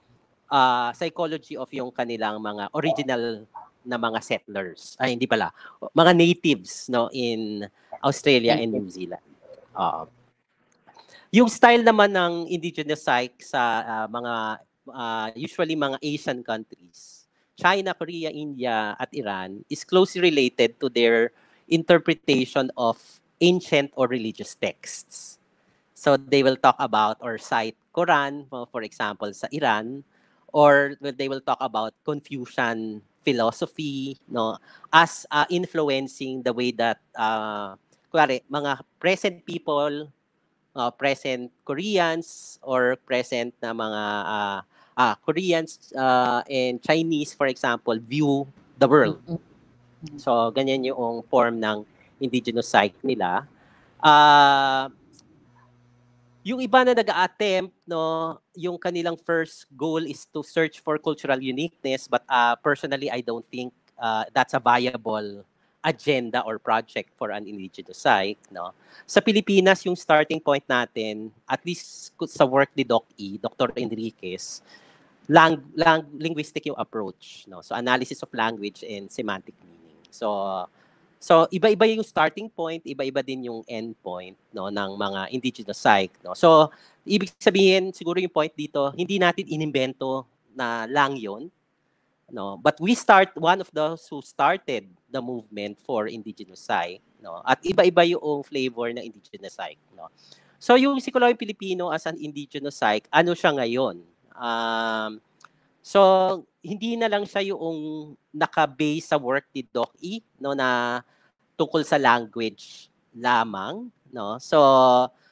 uh, psychology of yung kanilang mga original na mga settlers. Ay, hindi pala. Mga natives no in Australia and New Zealand. Oo. yung style naman ng indigenous psych sa uh, mga uh, usually mga Asian countries, China, Korea, India, at Iran is closely related to their interpretation of ancient or religious texts. So they will talk about or cite Quran, for example, sa Iran, or they will talk about Confucian philosophy, no, as uh, influencing the way that, uh, kuwari, mga present people, uh, present Koreans, or present na mga uh, uh, Koreans uh, and Chinese, for example, view the world. So, ganyan yung form ng indigenous psych nila. Uh, yung iba na nag-attempt, no, yung kanilang first goal is to search for cultural uniqueness, but uh, personally, I don't think uh, that's a viable agenda or project for an indigenous psych, no. Sa Pilipinas, yung starting point natin, at least sa work ni Doc E, Dr. Enriquez, lang, lang, linguistic yung approach, no. So analysis of language and semantic meaning. So So iba-iba yung starting point, iba-iba din yung end point no ng mga indigenous psych no. So ibig sabihin siguro yung point dito, hindi natin inimbento na lang 'yon. No, but we start one of those who started the movement for indigenous psych no. At iba-iba yung flavor ng indigenous psych no. So yung Psikolohiya Pilipino as an indigenous psych, ano siya ngayon? Um, so hindi na lang siya yung naka-base sa work ni Doc E no na tungkol sa language lamang no? So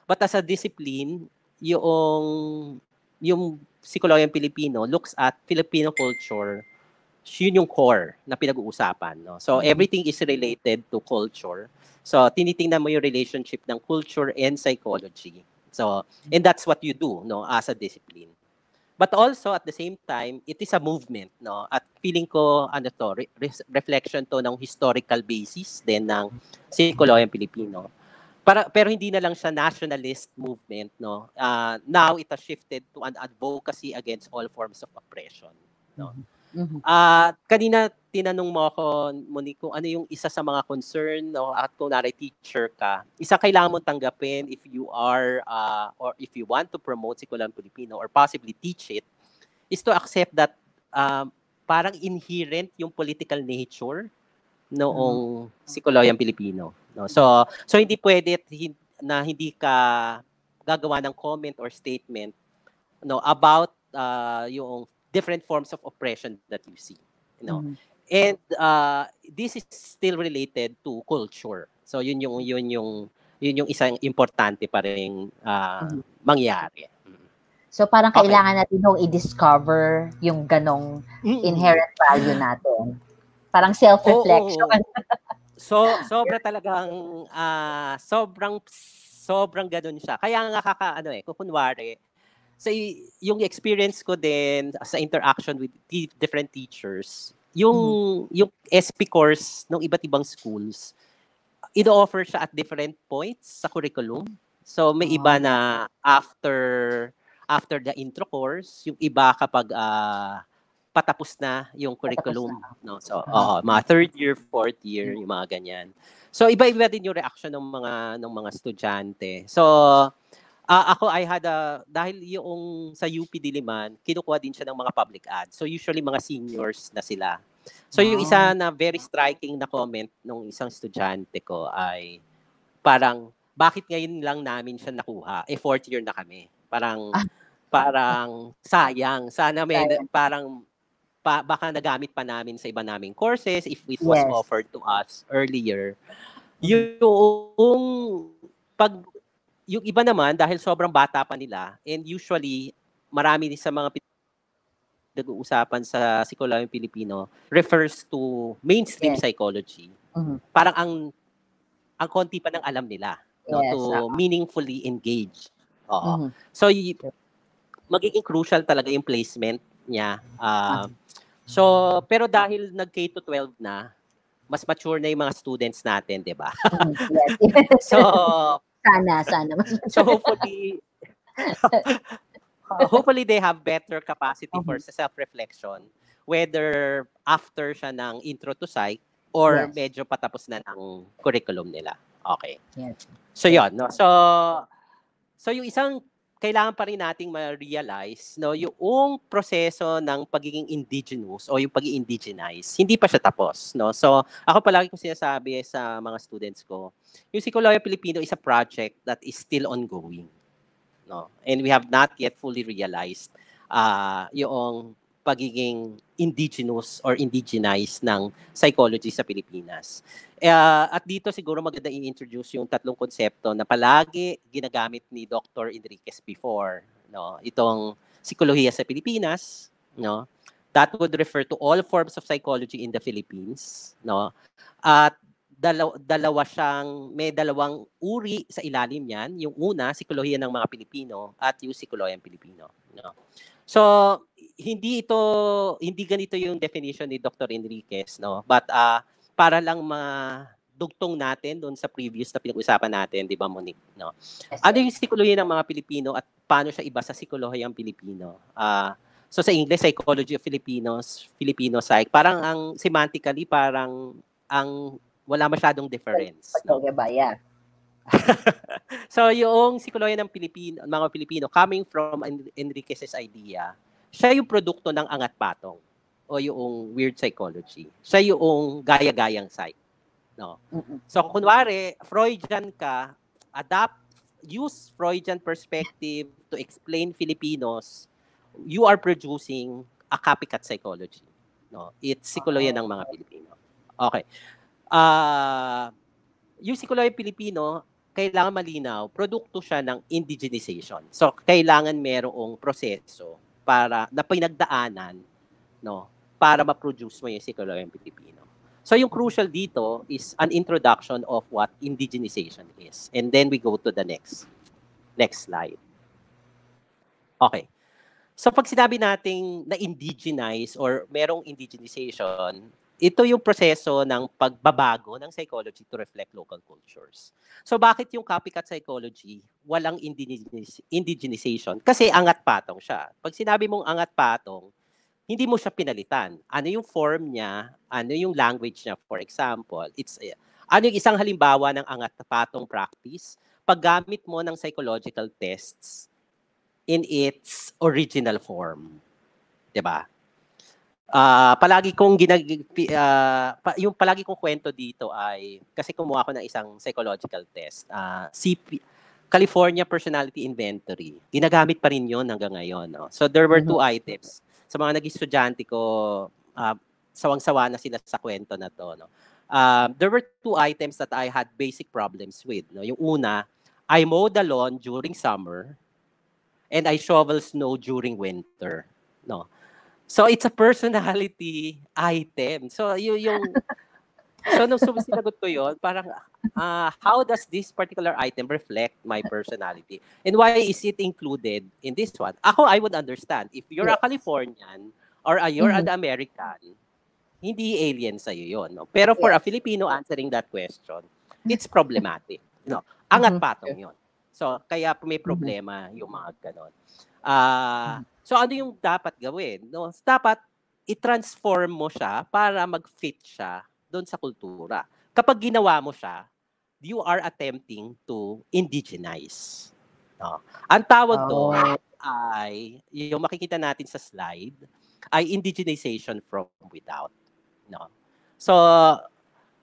but as a discipline yung yung psikolohiyang Pilipino looks at Filipino culture. Yun yung core na pinag-uusapan no? So everything is related to culture. So tinitingnan mo yung relationship ng culture and psychology. So and that's what you do no as a discipline But also at the same time, it is a movement, no? At feeling ko ano to, re- re- reflection to ng historical basis din ng Sikoloyan Pilipino. Para pero hindi na lang siya nationalist movement, no? Uh, now it has shifted to an advocacy against all forms of oppression, no? Mhm. Ah, kanina tinanong mo ako, Monique, kung ano yung isa sa mga concern no, at kung nari teacher ka, isa kailangan mong tanggapin if you are uh, or if you want to promote Sikulan Filipino or possibly teach it is to accept that um, parang inherent yung political nature noong Sikoloyan Pilipino. No? So so hindi pwede na hindi ka gagawa ng comment or statement no about uh, yung different forms of oppression that you see. You know? Mhm. And uh, this is still related to culture. So yun yung yun yung yun yung isang importante pa rin uh, Mhm. mangyari. So parang Okay. kailangan natin nung i-discover yung ganong inherent value natin. Parang self-reflection. So sobra talagang ah, sobrang sobrang ganun siya. Kaya nga kaka ano eh, kung kunwari sa yung experience ko din sa interaction with different teachers, yung yung SP course ng iba't ibang schools, ino-offer siya at different points sa curriculum. So may iba na after after the intro course, yung iba kapag ah, patapos na yung curriculum, no. So, oo, mga third year, fourth year, yung mga ganyan. So iba-iba din yung reaction ng mga ng mga estudyante. So ah, ako I had a dahil yung sa UP Diliman, kinukuha din siya ng mga public ads. So usually mga seniors na sila. So yung isa na very striking na comment nung isang estudyante ko ay parang bakit ngayon lang namin siya nakuha? Eh fourth year na kami. Parang parang sayang. Sana may Sayang. parang pa, baka nagamit pa namin sa iba naming courses if it was Yes. offered to us earlier. Yung pag yung iba naman dahil sobrang bata pa nila and usually marami sa mga nag-uusapan sa Sikoloyan Pilipino refers to mainstream Yes. psychology. Mhm. Parang ang ang konti pa ng alam nila no, Yes, to oo. meaningfully engage. Oo. Mhm. So y- magiging crucial talaga yung placement niya. Ah, so pero dahil nag K to 12 na, mas mature na yung mga students natin, 'di ba? Yes. So sana, sana. Mas so hopefully hopefully they have better capacity for sa self-reflection whether after siya ng intro to psych or Yes. medyo patapos na ng curriculum nila. Okay. Yes. So yon, no. So so yung isang kailangan pa rin nating ma-realize no yung proseso ng pagiging indigenous o yung pagiging indigenize hindi pa siya tapos no? So ako palagi ko sinasabi sa mga students ko yung Sikoloya Pilipino is a project that is still ongoing no? And we have not yet fully realized uh, yung pagiging indigenous or indigenized ng psychology sa Pilipinas. Uh, at dito siguro maganda i-introduce yung tatlong konsepto na palagi ginagamit ni Dr. Enriquez before, no? Itong psikolohiya sa Pilipinas, no? That would refer to all forms of psychology in the Philippines, no? At dalaw, dalawa siyang may dalawang uri sa ilalim niyan. Yung una, psikolohiya ng mga Pilipino at yung psikolohiya Pilipino, no? So, hindi ito hindi ganito yung definition ni Dr. Enriquez, no? But uh, para lang madugtong natin doon sa previous na pinag-usapan natin, 'di ba, Monique, no? Ano yung psikolohiya ng mga Pilipino at paano siya iba sa psikolohiyang Pilipino? Ah, so sa English, Psychology of Filipinos, Filipino Psych. Parang ang semantically parang ang wala masyadong difference. No? Okay ba? Yeah. so yung psikolohiya ng Pilipino, mga Pilipino coming from En- Enriquez's idea, siya yung produkto ng angat patong o yung weird psychology. Siya yung gaya-gayang psych. No? So kunwari, Freudian ka, adapt, use Freudian perspective to explain Filipinos, you are producing a copycat psychology. No? It's psikolohiya ng mga Pilipino. Okay. Ah, yung psikolohiya Pilipino, kailangan malinaw, produkto siya ng indigenization. So, kailangan merong proseso para na pinagdaanan no para ma-produce mo yung psikolohiya Pilipino. So yung crucial dito is an introduction of what indigenization is. And then we go to the next next slide. Okay. So pag sinabi nating na indigenize or merong indigenization, ito yung proseso ng pagbabago ng psychology to reflect local cultures. So bakit yung copycat psychology walang indigeniz- indigenization? Kasi angat patong siya. Pag sinabi mong angat patong, hindi mo siya pinalitan. Ano yung form niya? Ano yung language niya? For example, it's eh, ano yung isang halimbawa ng angat patong practice? Paggamit mo ng psychological tests in its original form. 'Di ba? Ah, palagi kong ginag ah, pa, yung palagi kong kwento dito ay kasi kumuha ako ng isang psychological test. Ah, CP California Personality Inventory. Ginagamit pa rin 'yon hanggang ngayon, no. So there were two items. Sa mga naging estudyante ko, ah, sawang-sawa na sila sa kwento na 'to, no. Uh, there were two items that I had basic problems with, no. Yung una, I mowed the lawn during summer and I shovel snow during winter. No. So it's a personality item. So yung, yung So nung sinagot ko yon, parang uh, how does this particular item reflect my personality? And why is it included in this one? Ako, I would understand. If you're a Californian or a, you're mm-hmm. an American, hindi alien sa iyo yon. No? Pero for yes. a Filipino answering that question, it's problematic. No, angat mm-hmm. patong yon. So, kaya may mm-hmm. problema yung mga ganon. Uh, so, ano yung dapat gawin? No? Dapat, i-transform mo siya para mag-fit siya doon sa kultura. Kapag ginawa mo siya, you are attempting to indigenize. No? Ang tawag oh. doon ay, yung makikita natin sa slide, ay indigenization from without. No? So,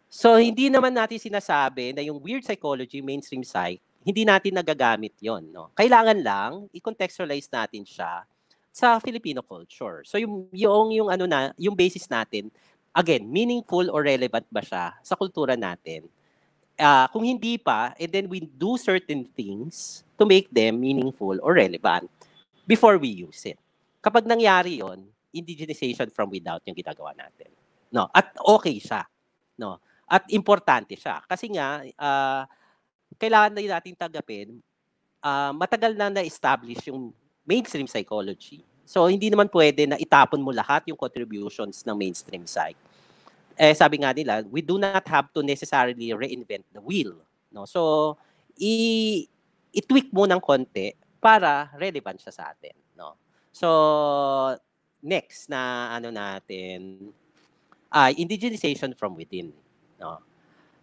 so hindi naman natin sinasabi na yung weird psychology, mainstream psych, hindi natin nagagamit yon no kailangan lang i-contextualize natin siya sa Filipino culture. So yung yung yung ano na yung basis natin again meaningful or relevant ba siya sa kultura natin? Uh, kung hindi pa and then we do certain things to make them meaningful or relevant before we use it. Kapag nangyari yon indigenization from without yung ginagawa natin. No? At okay siya. No? At importante siya. Kasi nga uh, kailangan na natin tanggapin, uh, matagal na na-establish yung mainstream psychology. So, hindi naman pwede na itapon mo lahat yung contributions ng mainstream psych. Eh, sabi nga nila, we do not have to necessarily reinvent the wheel. No? So, i- i-tweak mo ng konti para relevant siya sa atin. No? So, next na ano natin, uh, indigenization from within. No?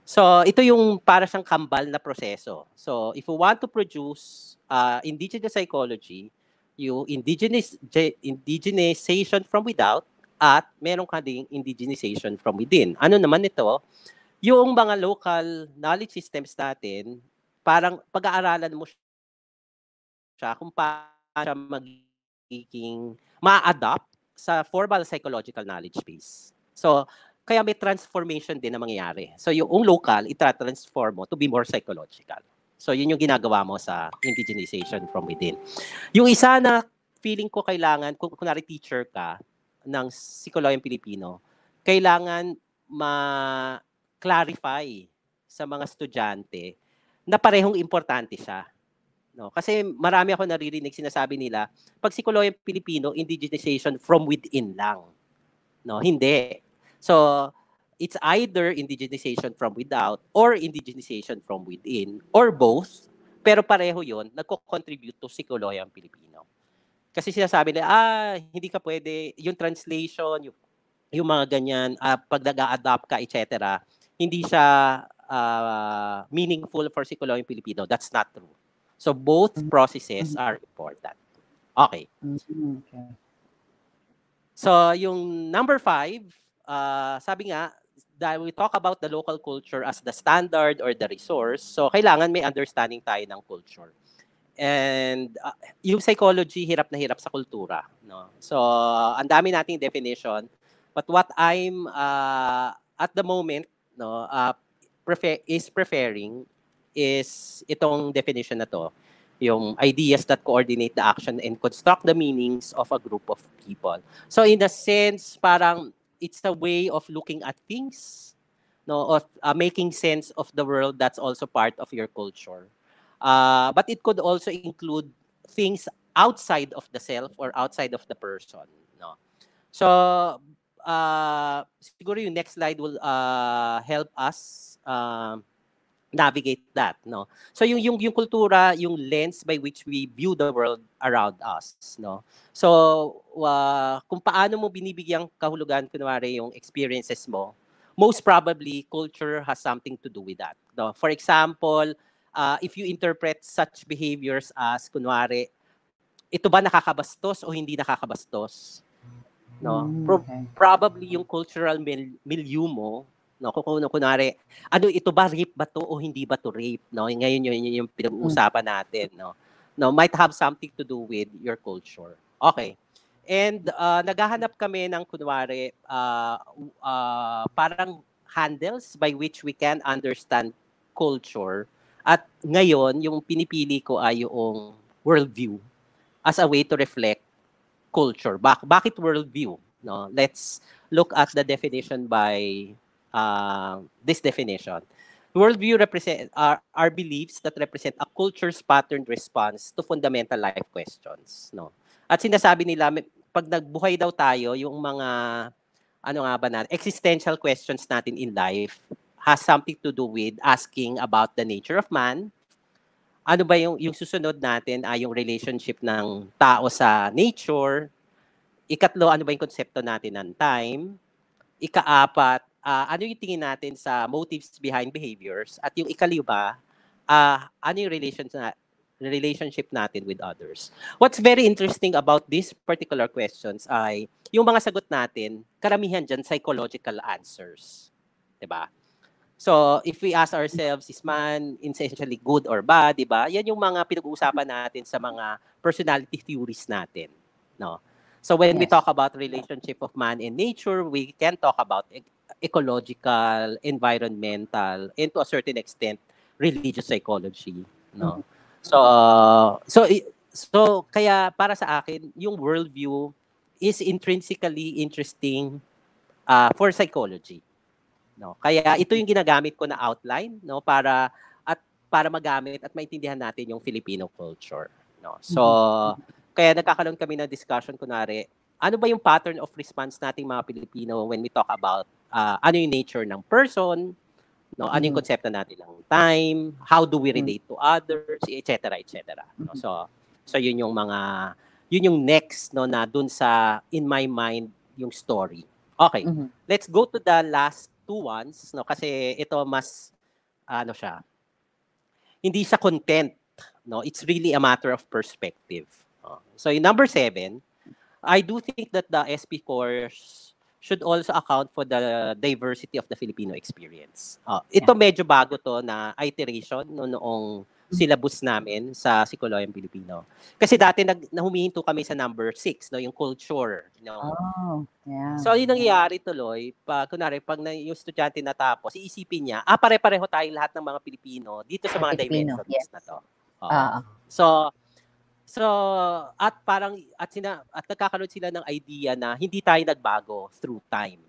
So, ito yung para siyang kambal na proseso. So, if you want to produce uh, indigenous psychology, you indigenous indigenization from without at meron ka ding indigenization from within. Ano naman ito? Yung mga local knowledge systems natin, parang pag-aaralan mo siya kung paano magiging ma-adapt sa formal psychological knowledge base. So, kaya may transformation din na mangyayari. So yung local, itra-transform mo to be more psychological. So yun yung ginagawa mo sa indigenization from within. Yung isa na feeling ko kailangan, kung kunwari teacher ka ng Sikoloyang Pilipino, kailangan ma-clarify sa mga estudyante na parehong importante siya. No, kasi marami ako naririnig sinasabi nila, pag Sikoloyang Pilipino, indigenization from within lang. No, hindi. So, it's either indigenization from without or indigenization from within or both. Pero pareho yon nagko-contribute to Sikoloyang Pilipino. Kasi sinasabi nila, ah, hindi ka pwede, yung translation, yung, yung mga ganyan, uh, pag nag-a-adapt ka, etc., hindi siya uh, meaningful for Sikoloyang Pilipino. That's not true. So both mm-hmm. processes mm-hmm. are important. Okay. Mm-hmm. okay. So yung number five, uh, sabi nga, dahil we talk about the local culture as the standard or the resource, so kailangan may understanding tayo ng culture. And uh, yung psychology, hirap na hirap sa kultura. No? So, ang dami nating definition. But what I'm, uh, at the moment, no, uh, prefer, is preferring is itong definition na to. Yung ideas that coordinate the action and construct the meanings of a group of people. So, in a sense, parang it's a way of looking at things, no, of uh, making sense of the world that's also part of your culture. Uh, but it could also include things outside of the self or outside of the person, no. So uh, siguro yung next slide will uh, help us uh, navigate that no? So yung yung yung kultura yung lens by which we view the world around us no? So uh, kung paano mo binibigyang kahulugan kunwari yung experiences mo most probably culture has something to do with that no? For example uh, if you interpret such behaviors as kunwari ito ba nakakabastos o hindi nakakabastos no? Pro- probably yung cultural mil- milieu mo no kung kung kunwari ano ito ba rape ba to o hindi ba to rape no? Ngayon yun, yun yung pinag-uusapan natin no? No might have something to do with your culture. Okay. And uh, naghahanap kami ng kunwari uh, uh, parang handles by which we can understand culture. At ngayon yung pinipili ko ay yung worldview as a way to reflect culture. Bak- bakit worldview no? Let's look at the definition by uh, this definition. Worldview represent are, are beliefs that represent a culture's patterned response to fundamental life questions. No? At sinasabi nila, pag nagbuhay daw tayo, yung mga, ano nga ba natin, existential questions natin in life has something to do with asking about the nature of man, ano ba yung, yung susunod natin ay yung relationship ng tao sa nature, ikatlo, ano ba yung konsepto natin ng time, ikaapat, uh, ano yung tingin natin sa motives behind behaviors at yung ikaliwa, uh, ano yung relations na, relationship natin with others. What's very interesting about these particular questions ay yung mga sagot natin, karamihan dyan psychological answers. ba? So, if we ask ourselves, is man essentially good or bad, 'di ba? Yan yung mga pinag-uusapan natin sa mga personality theories natin, no? So when yes. we talk about relationship of man and nature, we can talk about ecological, environmental, and to a certain extent, religious psychology. No? Mm-hmm. So, so, so, kaya para sa akin, yung worldview is intrinsically interesting uh, for psychology. No? Kaya ito yung ginagamit ko na outline no para at para magamit at maintindihan natin yung Filipino culture. No? So, mm-hmm. kaya nagkakaroon kami ng discussion kunari, ano ba yung pattern of response nating mga Pilipino when we talk about uh, ano yung nature ng person, no? Ano yung mm-hmm. konsepto natin ng time, how do we relate to others, etc. etc. No? Mm-hmm. So so yun yung mga yun yung next no na dun sa in my mind yung story. Okay. Mm-hmm. Let's go to the last two ones no kasi ito mas ano siya. Hindi sa content, no? It's really a matter of perspective. So in number seven, I do think that the SP course should also account for the diversity of the Filipino experience. Uh, ito yeah. medyo bago to na iteration no noong syllabus namin sa Sikoloyan Pilipino. Kasi dati nag nahumihinto kami sa number 6, no, yung culture, no. Oh, yeah. So yun nangyayari tuloy, pag kunari pag na, yung estudyante natapos, iisipin niya, ah pare-pareho tayong lahat ng mga Pilipino dito sa mga Filipino, dimensions yes. na to. Uh, uh. So So, at parang at sina at nagkakaroon sila ng idea na hindi tayo nagbago through time.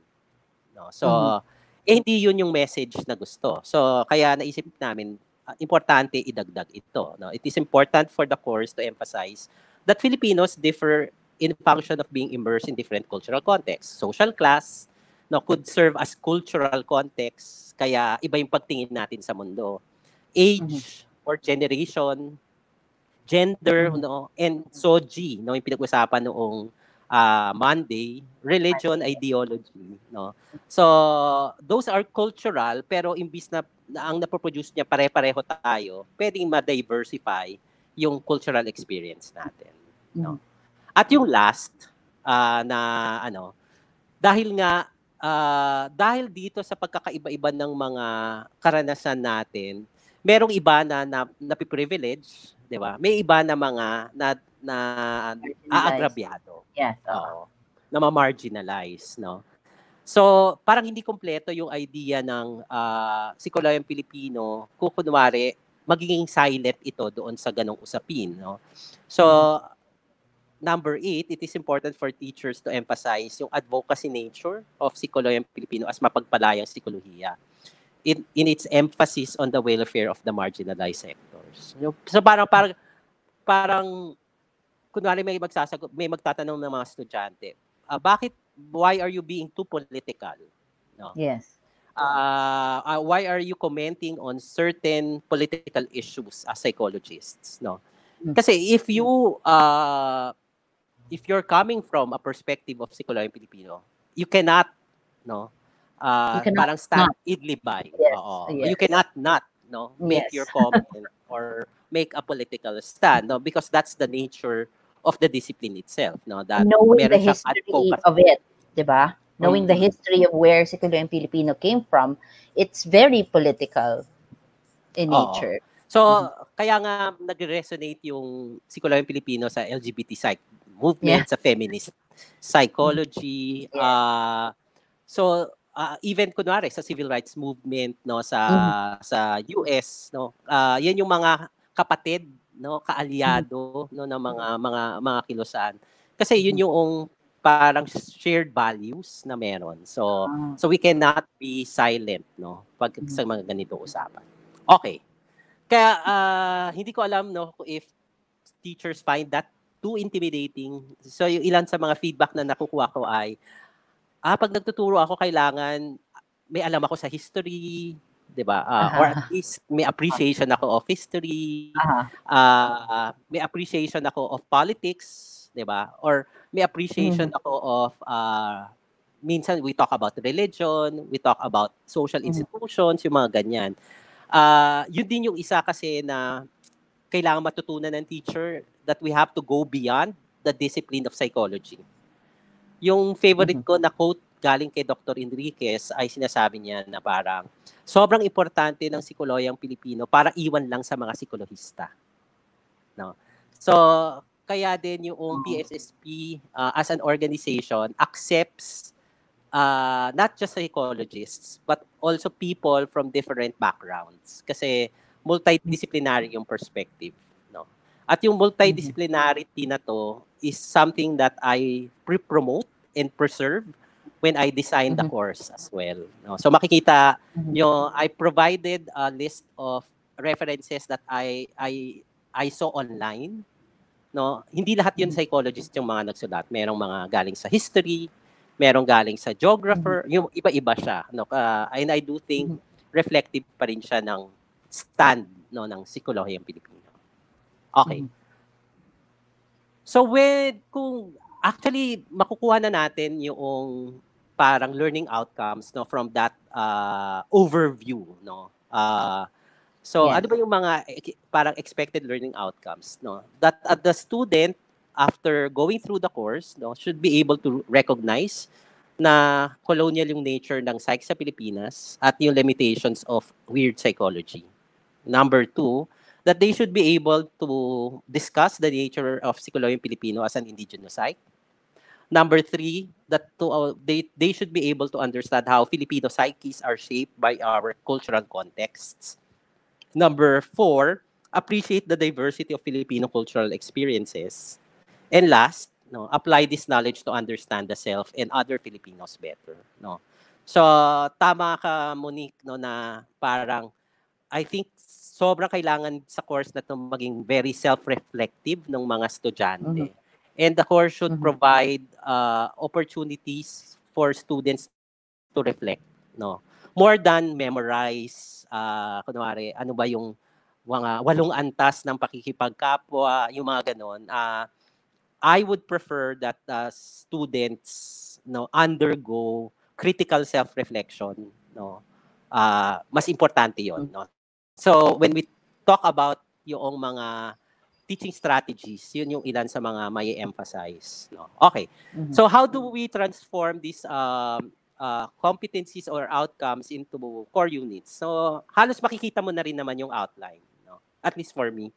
No. So, mm-hmm. eh hindi 'yun yung message na gusto. So, kaya naisip namin uh, importante idagdag ito, no. It is important for the course to emphasize that Filipinos differ in function of being immersed in different cultural contexts. Social class no could serve as cultural context kaya iba yung pagtingin natin sa mundo. Age mm-hmm. or generation gender mm-hmm. no and soji no yung pinag-usapan noong uh, Monday religion ideology no so those are cultural pero imbis na, na ang napoproduce niya pare-pareho tayo pwedeng ma-diversify yung cultural experience natin no mm-hmm. at yung last uh, na ano dahil nga uh, dahil dito sa pagkakaiba-iba ng mga karanasan natin merong iba na, na napiprivilege 'di ba? May iba na mga na na aagrabyado. Yes. Oo. Na ma-marginalize, no? So, parang hindi kompleto yung idea ng uh, sikolayang Pilipino kung kunwari magiging silent ito doon sa ganong usapin, no? So, number eight, it is important for teachers to emphasize yung advocacy nature of Sikoloyang Pilipino as mapagpalayang sikolohiya in, in its emphasis on the welfare of the marginalized sectors. So parang parang parang kunwari may magsasagot, may magtatanong ng mga estudyante, uh, bakit, why are you being too political? No? Yes. Uh, uh, why are you commenting on certain political issues as psychologists? No? Mm. Kasi if you, uh, if you're coming from a perspective of Psikoloyang Pilipino, you cannot, no, uh, You cannot parang stand idly by. Yes, Oo. yes. You cannot not, no, make Yes. your comment or make a political stand, no, because that's the nature of the discipline itself, no, that Knowing the history advocacy. of it, di ba? Knowing the Mm. history of where Sikolo and Filipino came from, it's very political in Oo. nature. So, Mm-hmm. kaya nga nag-resonate yung Psikoloyang Pilipino sa LGBT psych movement, sa feminist psychology. Yeah. ah so, ah, even kunwari sa civil rights movement no sa Mm-hmm. sa US no ah yan yung mga kapatid no kaalyado no ng mga mga mga kilusan kasi yun yung parang shared values na meron so Ah. so we cannot be silent no pag Mhm. sa mga ganito usapan okay kaya ah, hindi ko alam no if teachers find that too intimidating. So yung ilan sa mga feedback na nakukuha ko ay ah pag nagtuturo ako kailangan may alam ako sa history, 'di ba? Ah, or at least may appreciation ako of history, Aha. ah may appreciation ako of politics, 'di ba? Or may appreciation ako of ah minsan we talk about religion, we talk about social Mhm. institutions, yung mga ganyan. Ah, yun din yung isa kasi na kailangan matutunan ng teacher that we have to go beyond the discipline of psychology. Yung favorite Mhm. ko na quote galing kay Dr. Enriquez ay sinasabi niya na parang sobrang importante ng psikoloyang Pilipino para iwan lang sa mga psikolohista. No? So, kaya din yung PSSP uh, as an organization accepts uh, not just psychologists but also people from different backgrounds kasi multidisciplinary yung perspective at yung multidisciplinarity na to is something that I pre-promote and preserve when I design the Mhm. course as well no? So makikita Mhm. nyo I provided a list of references that I I I saw online no? Hindi lahat yun psychologist yung mga nagsulat. Merong mga galing sa history merong galing sa geographer yung iba-iba siya no? Ah, and I do think reflective pa rin siya ng stand no? Ng psikolohiyang Pilipino okay Mhm. so when kung actually makukuha na natin yung parang learning outcomes no from that uh, overview no uh, so Yes. ano ba yung mga ek- parang expected learning outcomes no that uh, the student after going through the course no should be able to recognize na colonial yung nature ng psych sa Pilipinas at yung limitations of weird psychology. Number two, that they should be able to discuss the nature of Psikoloyang Pilipino as an indigenous psych. Number three, that to, uh, they, they should be able to understand how Filipino psyches are shaped by our cultural contexts. Number four, appreciate the diversity of Filipino cultural experiences. And last, no, apply this knowledge to understand the self and other Filipinos better, no. So tama ka Monique no na parang I think sobrang kailangan sa course na to maging very self-reflective ng mga estudyante. And the course should Mhm. provide uh, opportunities for students to reflect, no. More than memorize, uh, kunwari, ano ba yung mga walong antas ng pakikipagkapwa, yung mga ganon. Uh, I would prefer that uh, students no undergo critical self-reflection no uh, mas importante yon no so when we talk about yung mga teaching strategies yun yung ilan sa mga may emphasize no okay Mhm. so how do we transform these um, uh, competencies or outcomes into core units so halos makikita mo na rin naman yung outline no at least for me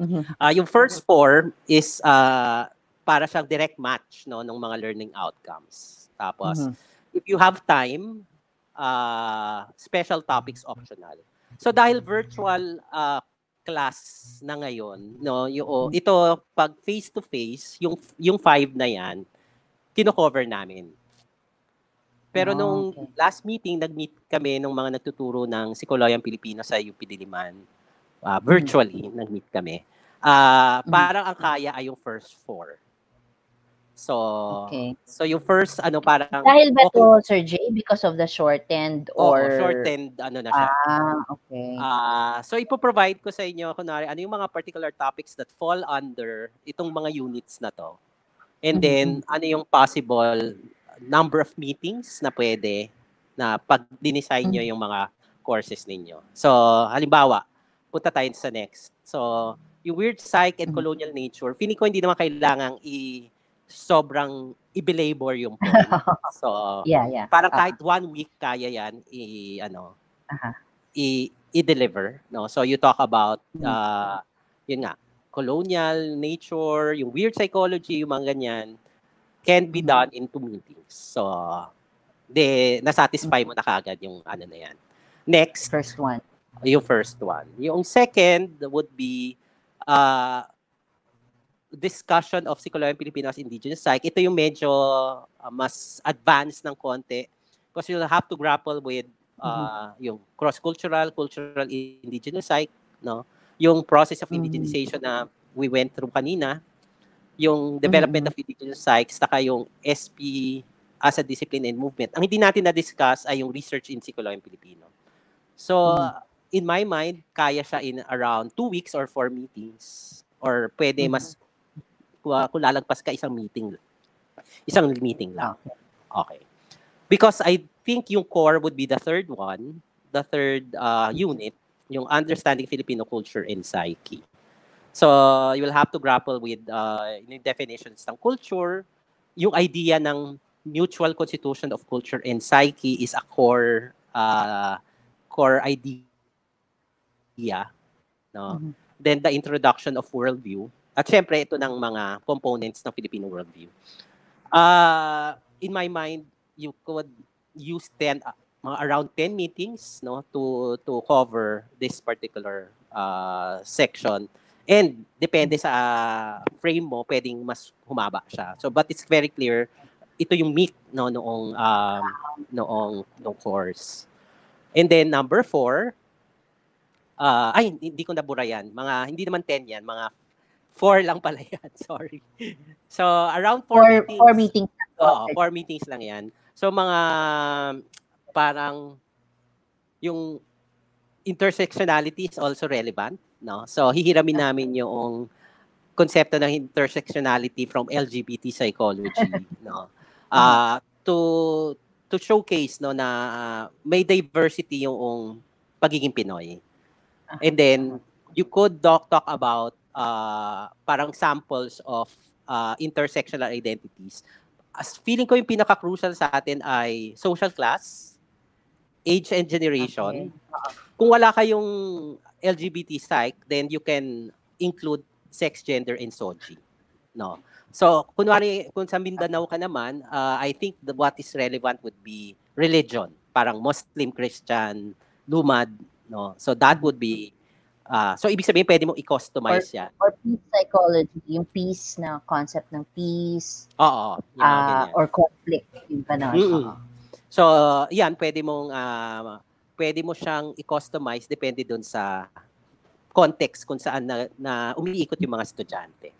Mhm. Ah, yung first four is ah, para siyang direct match no ng mga learning outcomes. Tapos Mhm. if you have time, ah, special topics optional. So dahil virtual ah, class na ngayon, no, yung ito pag face to face, yung yung five na 'yan, kino-cover namin. Pero Ah, nung okay. last meeting, nag-meet kami nung mga nagtuturo ng Psikoloyang Pilipino sa UP Diliman. Ah, virtually, nag-meet kami. Mhm. parang ang kaya ay yung first four. So, Okay. so yung first ano parang Dahil ba okay. to, Sir Jay, because of the shortened or... shortened ano na siya. Ah, okay. Ah, so ipo-provide ko sa inyo kunwari ano yung mga particular topics that fall under itong mga units na to. And then ano yung possible number of meetings na pwede na pag dinesign nyo yung mga courses ninyo. So halimbawa, punta tayo sa next. So yung weird psych and Mhm. colonial nature, feeling ko hindi naman kailangang i sobrang i-belabor yung point. So yeah, yeah. parang Ah, kahit one week kaya yan i ano Aha. i i-deliver no so you talk about uh yun nga colonial nature yung weird psychology yung mga ganyan can be Mhm. done in two meetings so de na-satisfy mo na kagad yung ano na yan next first one. yung first one yung second would be uh discussion of Sikoloyan Pilipinas Indigenous Psych. Ito yung medyo uh, mas advanced ng konti because you'll have to grapple with uh, yung cross-cultural, cultural indigenous psych, no? Yung process of Mhm. indigenization na we went through kanina, yung development Mhm. of indigenous psych, saka yung SP as a discipline and movement. Ang hindi natin na-discuss ay yung research in Sikoloyan Pilipino. So, Mhm. in my mind, kaya siya in around two weeks or four meetings. Or pwede Mhm. mas kung, kung lalagpas ka isang meeting isang meeting lang. Okay. Because I think yung core would be the third one, the third uh, unit, yung understanding Filipino culture and psyche. So, you will have to grapple with uh, yung definitions ng culture, yung idea ng mutual constitution of culture and psyche is a core uh, core idea. No? Mhm. Then the introduction of worldview. At syempre, ito ng mga components ng Filipino worldview. Uh, in my mind, you could use 10, uh, mga around 10 meetings no, to, to cover this particular uh, section. And depende sa uh, frame mo, pwedeng mas humaba siya. So, but it's very clear, ito yung meet no, noong, um, noong, noong course. And then number four, uh, ay, hindi ko nabura yan. Mga, hindi naman 10 yan, mga four lang pala yan. Sorry. So, around four, Four, meetings. four meetings. Oo, Sir four meetings lang yan. So, mga parang yung intersectionality is also relevant. No? So, hihiramin namin yung konsepto ng intersectionality from LGBT psychology. no? Uh, to to showcase no na uh, may diversity yung pagiging Pinoy. And then you could talk talk about uh, parang samples of uh, intersectional identities. As feeling ko yung pinaka-crucial sa atin ay social class, age and generation. Kung wala kayong LGBT psych, then you can include sex, gender, and soji. No. So, kunwari, kung sa Mindanao ka naman, uh, I think the, what is relevant would be religion. Parang Muslim, Christian, Lumad. No? So, that would be, uh, so ibig sabihin, pwede mo i-customize yan. Or peace psychology, yung peace na concept ng peace Oo. yung mga ah, ganyan. or conflict, yung ganon. Mm-mm. Oo. So, yan, pwede mong, ah, pwede mo siyang i-customize depende dun sa context kung saan na, na umiikot yung mga estudyante.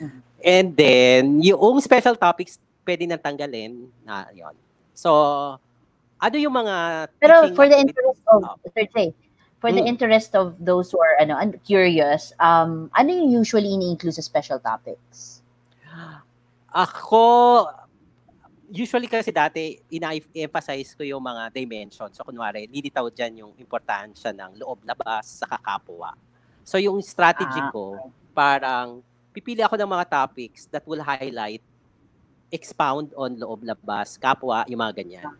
Mhm. And then, yung special topics, pwede nang tanggalin na yon. So, ano yung mga Pero for the interest of, Oh. Sir Jay, for the Mm. interest of those who are ano, curious, um, ano yung usually ini-include sa special topics? Ako, usually kasi dati, ina-emphasize ko yung mga dimensions. So, kunwari, lilitaw dyan yung importansya ng loob-labas sa kakapwa. So, yung strategy Ah, ko, parang, pipili ako ng mga topics that will highlight, expound on loob-labas, kapwa, yung mga ganyan.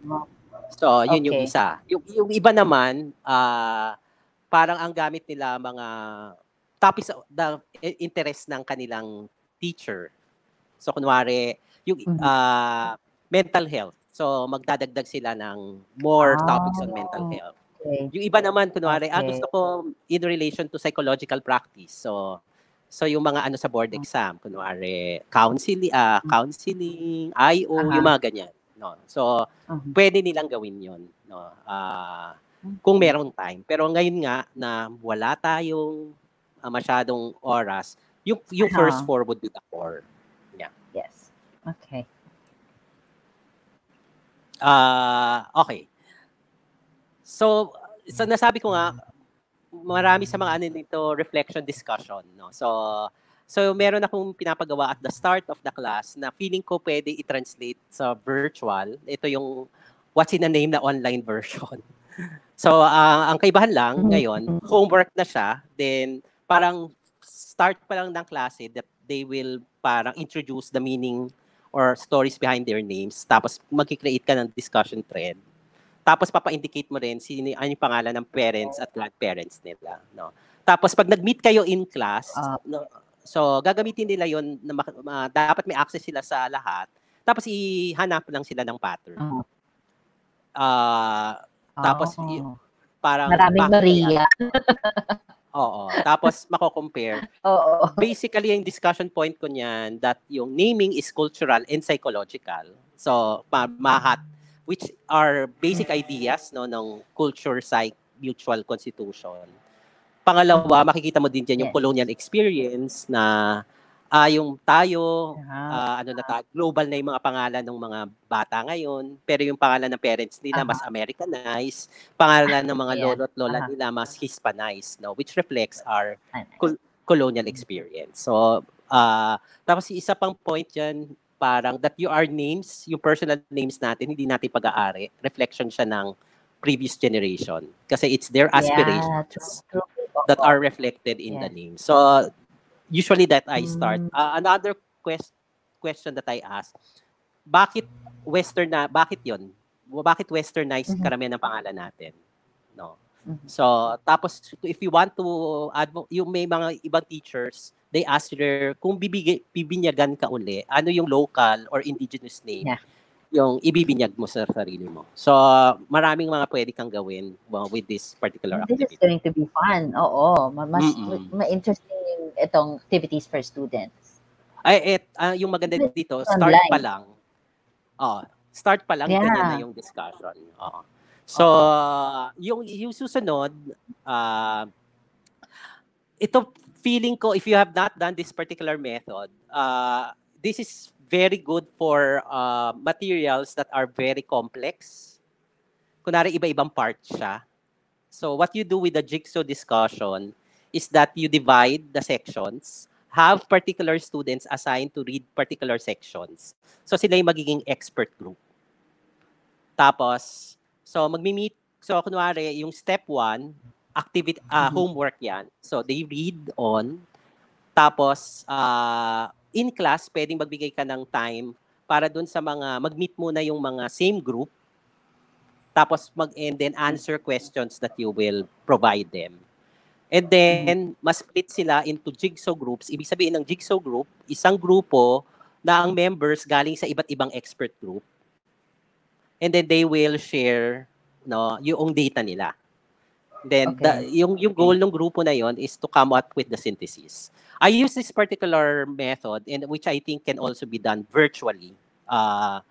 So, yun yung Okay. isa. Yung, yung iba naman, ah parang ang gamit nila mga topics the interest ng kanilang teacher. So, kunwari, yung ah, mental health. So, magdadagdag sila ng more Ah. topics on mental health. Okay. Yung iba naman, kunwari, ah, Okay. gusto ko in relation to psychological practice. So, so yung mga ano sa board exam, kunwari, counseling, ah, counseling, IO, Aha. yung mga ganyan. No? So, Mhm. pwede nilang gawin yon no? Ah, kung merong time. Pero ngayon nga na wala tayong uh, masyadong oras, yung yung Aha. first four would be the core. Yes. Okay. Ah, okay. So, so nasabi ko nga marami sa mga ano nito reflection discussion, no. So, so meron akong pinapagawa at the start of the class na feeling ko pwede i-translate sa virtual. Ito yung what's in a name na online version. So, ah, ang kaibahan lang ngayon, homework na siya, then parang start pa lang ng klase that they will parang introduce the meaning or stories behind their names. Tapos magki-create ka ng discussion thread. Tapos papa-indicate mo rin sino ano yung pangalan ng parents at grandparents nila, no. Tapos pag nag-meet kayo in class, Ah. no, so gagamitin nila 'yon na ma- dapat may access sila sa lahat. Tapos ihanap lang sila ng pattern. Ah. Ah, Tapos, Oh. y- parang Maraming bakit Maria. Oo. Tapos mako-compare. Oo. Basically, yung discussion point ko niyan that yung naming is cultural and psychological. So, ma- mahat which are basic ideas no ng culture psych mutual constitution. Pangalawa, makikita mo din diyan yung Yes. colonial experience na ah yung tayo ah, ano na ta, global na yung mga pangalan ng mga bata ngayon, pero yung pangalan ng parents nila mas Americanized, pangalan ng mga Yeah. lolo at lola Aha. nila mas Hispanized, no, which reflects our? Cool. colonial experience. So, ah tapos isa pang point diyan, parang that you are names, yung personal names natin, hindi natin pag-aari, reflection siya ng previous generation. Kasi it's their Yeah, aspirations true, true. that are reflected in the Yeah. name. So usually that I start. Mm. Uh, another quest question that I ask, bakit western na bakit 'yon? Bakit westernized Mhm. karamihan ng pangalan natin? No. Mhm. So tapos if you want to advo- yung may mga ibang teachers, they ask their kung bibigay bibinyagan ka uli, ano yung local or indigenous name? Yeah. Yung ibibinyag mo sa sarili mo. So, maraming mga pwede kang gawin well, with this particular This is activity. going to be fun. Oo. Ma- Mas Mm-mm. ma-interesting yung itong activities for students. Ay, et, ah, yung maganda dito, start online. pa lang. Oh, start pa lang, Yeah. ganyan na yung discussion. Oo. So, yung, yung susunod, ah, ito feeling ko, if you have not done this particular method, uh, this is very good for uh, materials that are very complex. Kunwari, iba-ibang part siya. So, what you do with the jigsaw discussion is that you divide the sections, have particular students assigned to read particular sections. So, sila yung magiging expert group. Tapos, so magmi-meet, so kunwari, yung step one, activity, Mhm. homework yan. So, they read on, tapos, ah, in class, pwedeng magbigay ka ng time para dun sa mga, mag-meet muna yung mga same group, tapos mag and then answer questions that you will provide them. And then, mas split sila into jigsaw groups. Ibig sabihin ng jigsaw group, isang grupo na ang members galing sa iba't ibang expert group. And then they will share no, yung data nila. Then the, yung yung goal ng grupo na yon is to come up with the synthesis. I use this particular method and which I think can also be done virtually. Uh,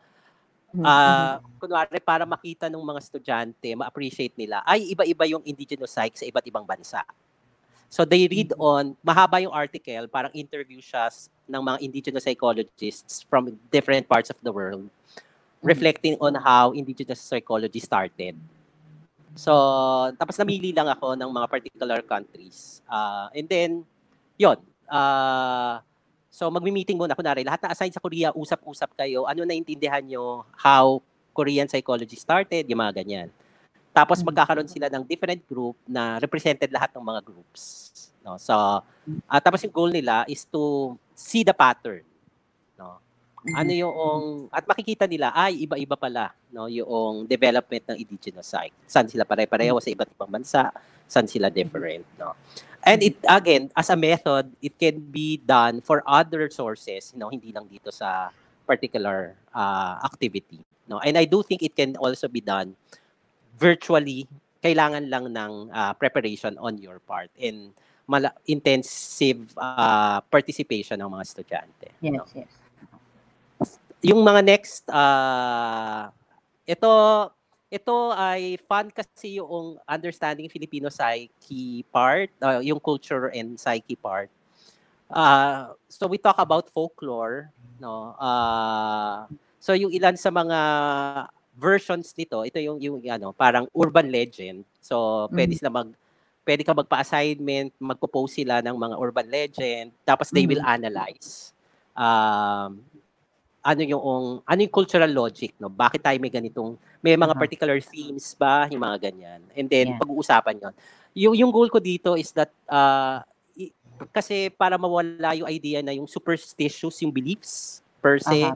Mm-hmm. Ah, kunwari para makita ng mga estudyante, ma-appreciate nila, ay iba-iba yung indigenous psych sa iba't ibang bansa. So they read on, mahaba yung article, parang interview siya ng mga indigenous psychologists from different parts of the world, reflecting on how indigenous psychology started. So, tapos namili lang ako ng mga particular countries. Ah, and then, yon ah So magmi-meeting muna kunwari lahat na assigned sa Korea, usap-usap kayo. Ano naintindihan nyo how Korean psychology started, yung mga ganyan. Tapos magkakaroon sila ng different group na represented lahat ng mga groups. No? So ah, tapos yung goal nila is to see the pattern. No? Ano yung at makikita nila ay iba-iba pala no yung development ng indigenous psych. Saan sila pare-pareho sa iba't ibang bansa, saan sila different, no. And it again, as a method, it can be done for other sources, you know, hindi lang dito sa particular uh, activity, no. And I do think it can also be done virtually. Kailangan lang ng uh, preparation on your part and mala- intensive uh, participation ng mga estudyante. Yes, no? yes. yung mga next, ah ito, ito ay fun kasi yung understanding Filipino psyche part, uh, yung culture and psyche part. Uh, so we talk about folklore, no? Uh, so yung ilan sa mga versions nito, ito yung yung ano, parang urban legend. So pwede mm-hmm. sila mag pwede ka magpa-assignment, magpo-post sila ng mga urban legend, tapos they will analyze. Um, ano yung ano yung cultural logic no bakit tayo may ganitong may mga uh-huh. particular themes ba yung mga ganyan and then yeah. pag-uusapan yon yung yung goal ko dito is that uh, kasi para mawala yung idea na yung superstitious yung beliefs per se uh-huh.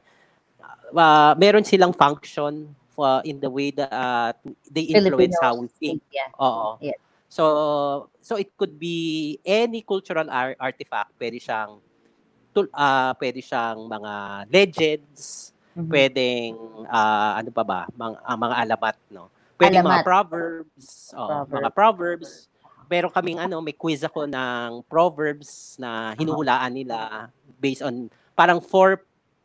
uh, meron silang function uh, in the way that uh, they influence Filipinos how we think yeah. oo yeah. so so it could be any cultural ar- artifact pwede siyang uh, pwede siyang mga legends, mm-hmm. pwedeng uh, ano pa ba, mga, uh, mga alamat, no? Pwede mga proverbs, oh, Proverb. mga proverbs. Meron kaming ano, may quiz ako ng proverbs na hinuhulaan nila based on parang four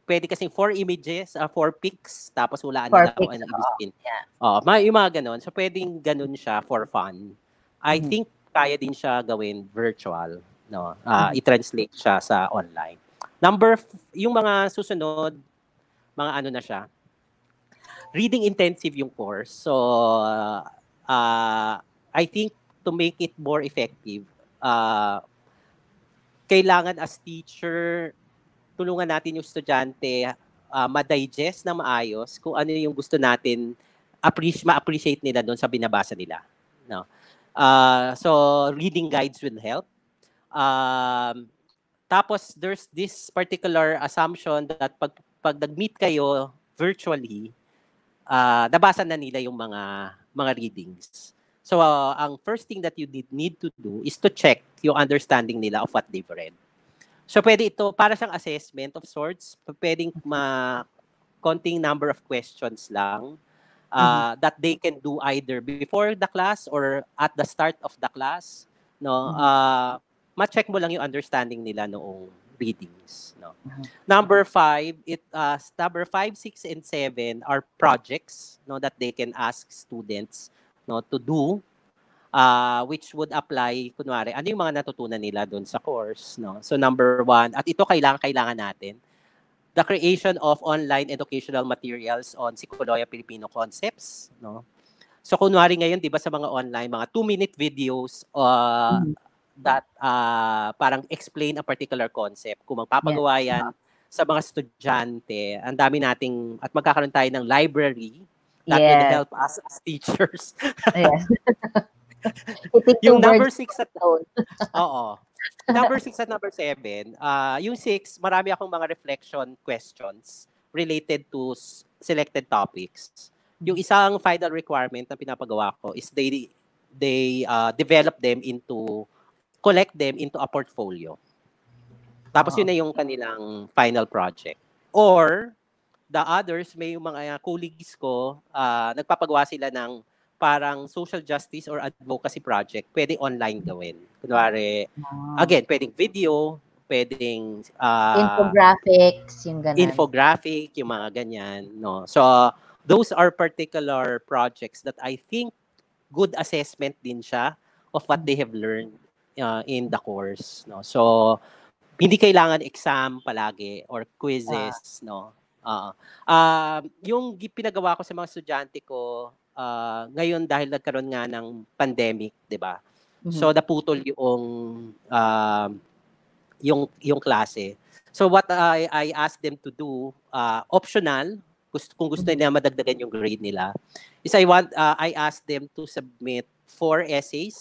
pwede kasi four images, uh, four pics, tapos hulaan four nila kung ano ibig sabihin. Yeah. Oh, mga, yung mga ganun. So pwedeng ganun siya for fun. I mm-hmm. think kaya din siya gawin virtual no uh, i-translate siya sa online. Number yung mga susunod mga ano na siya reading intensive yung course. So uh, I think to make it more effective uh, kailangan as teacher tulungan natin yung estudyante uh, ma-digest na maayos kung ano yung gusto natin appreciate ma-appreciate nila doon sa binabasa nila no. Uh, so reading guides will help Um, tapos there's this particular assumption that pag pag nag-meet kayo virtually, uh, nabasa na nila yung mga mga readings. So uh, ang first thing that you need, need to do is to check yung understanding nila of what they've read. So pwede ito para siyang assessment of sorts, pwedeng ma konting number of questions lang uh, mm-hmm. that they can do either before the class or at the start of the class no mm-hmm. uh, ma-check mo lang yung understanding nila noong readings. No? Mm-hmm. Number five, it uh, number five, six, and seven are projects no, that they can ask students no, to do uh, which would apply, kunwari, ano yung mga natutunan nila doon sa course. No? So number one, at ito kailangan, kailangan natin, the creation of online educational materials on Sikoloya Filipino concepts. No? So kunwari ngayon, di ba sa mga online, mga two-minute videos uh, mm-hmm that uh, parang explain a particular concept. Kung magpapagawa yan yeah. sa mga estudyante, ang dami nating, at magkakaroon tayo ng library that yes. will help us as teachers. yes. yung number six at Oo. Number six at number seven, uh, yung six, marami akong mga reflection questions related to selected topics. Yung isang final requirement na pinapagawa ko is they they uh, develop them into collect them into a portfolio. Tapos yun na yung kanilang final project. Or, the others, may yung mga colleagues ko, uh, nagpapagawa sila ng parang social justice or advocacy project, pwede online gawin. Kunwari, ah. again, pwedeng video, pwedeng uh, infographics, yung ganun. Infographic, yung mga ganyan, no. So, those are particular projects that I think good assessment din siya of what they have learned uh, in the course no? So hindi kailangan exam palagi or quizzes no? Uh, uh, yung pinagawa ko sa mga estudyante ko uh, ngayon dahil nagkaroon nga ng pandemic 'di ba? Mm-hmm. so naputol yung uh, yung yung klase. So what I I asked them to do uh, optional gusto, kung gusto mm-hmm. nila madagdagan yung grade nila is I want uh, I asked them to submit four essays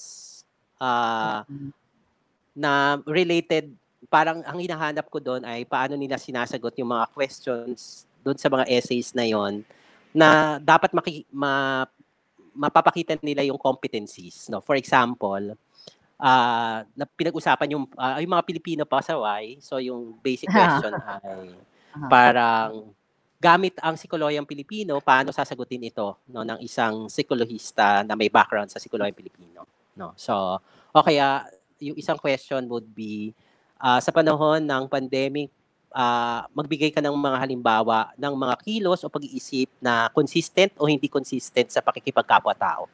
uh, na related parang ang hinahanap ko doon ay paano nila sinasagot yung mga questions doon sa mga essays na yon na dapat maki, ma, mapapakita nila yung competencies no? For example uh, na pinag-usapan yung uh, yung mga Pilipino pa sa why so yung basic question ay parang gamit ang psikolohiyang Pilipino paano sasagutin ito no ng isang psikolohista na may background sa psikolohiyang Pilipino no so o kaya yung isang question would be uh, sa panahon ng pandemic ah, magbigay ka ng mga halimbawa ng mga kilos o pag-iisip na consistent o hindi consistent sa pakikipagkapwa-tao.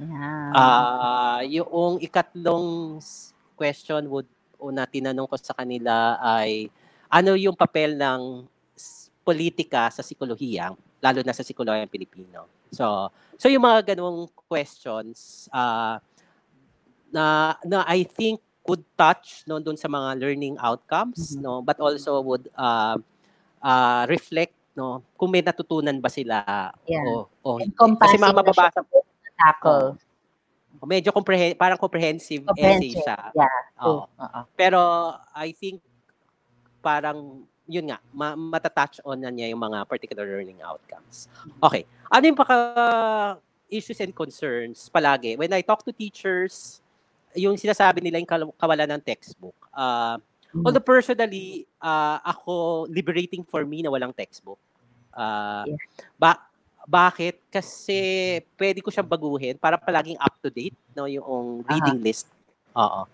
Yeah. Ah, yung ikatlong question would o na tinanong ko sa kanila ay ano yung papel ng politika sa psikolohiya, lalo na sa psikolohiyang Pilipino. So, so yung mga ganung questions ah, na na I think would touch no doon sa mga learning outcomes Mhm. no but also would uh, uh, reflect no kung may natutunan ba sila Yeah. o o kasi mga mababasa tackle. o medyo comprehen parang comprehensive, essay Comprehensive. siya Yeah. Oo. True. Oo. pero I think parang yun nga ma- matatouch on na niya yung mga particular learning outcomes okay ano yung paka issues and concerns palagi when I talk to teachers yung sinasabi nila yung kawalan ng textbook. Uh, Mhm. although personally uh, ako liberating for me na walang textbook. Uh, Yeah. ba bakit? Kasi pwede ko siyang baguhin para palaging up to date no yung reading list. Oo.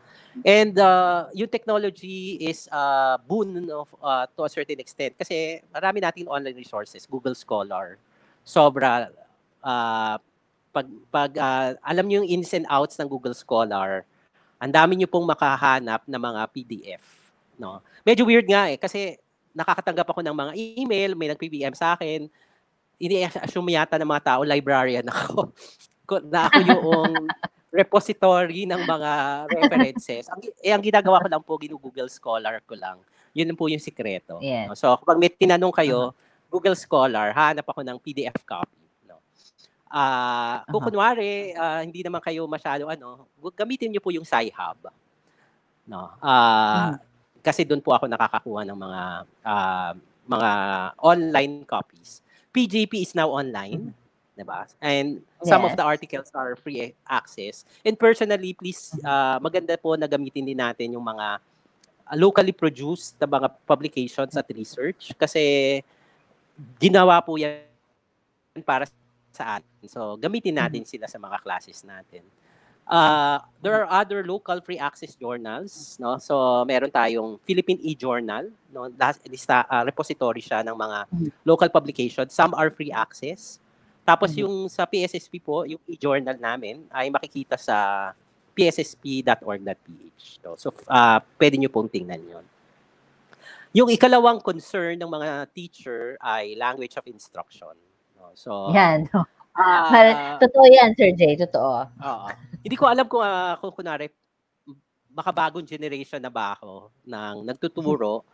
And uh, yung technology is uh, boon of uh, to a certain extent. Kasi marami nating online resources Google Scholar sobra uh, pag pag uh, alam niyo yung ins and outs ng Google Scholar ang dami niyo pong makahanap ng mga PDF no? Medyo weird nga eh kasi nakakatanggap ako ng mga email may nag-PBM sa akin. Ini-assume yata ng mga tao librarian ako. Ko- na ako yung repository ng mga references. Ang, eh, ang ginagawa ko lang po ginu-Google Scholar ko lang. Yun po yung sikreto Yes. so kapag may tinanong kayo Google Scholar hanap ako ng PDF copy Ah, kung Aha. kunwari ah, hindi naman kayo masyado ano, gamitin niyo po yung Sci-Hub. No. Ah, kasi doon po ako nakakakuha ng mga ah, mga online copies. PJP is now online, 'di ba? And some of Yes. the articles are free access. And personally, please ah, maganda po na gamitin din natin yung mga locally produced na mga publications at research kasi ginawa po yan para sa atin. So, gamitin natin sila sa mga classes natin. Uh, there are other local free access journals, no? So, meron tayong Philippine e-journal, no? Last, lista, uh, repository siya ng mga Mhm. local publications. Some are free access. Tapos Mhm. yung sa PSSP po, yung e-journal namin ay makikita sa pssp.org.ph. No? So, uh, pwede nyo pong tingnan yon. Yung ikalawang concern ng mga teacher ay language of instruction. No? So, Yan. ah, Mal- Totoo yan, Sir Jay. Totoo. Oo. Hindi ko alam kung, ah, kung kunwari, makabagong generation na ba ako ng nagtuturo.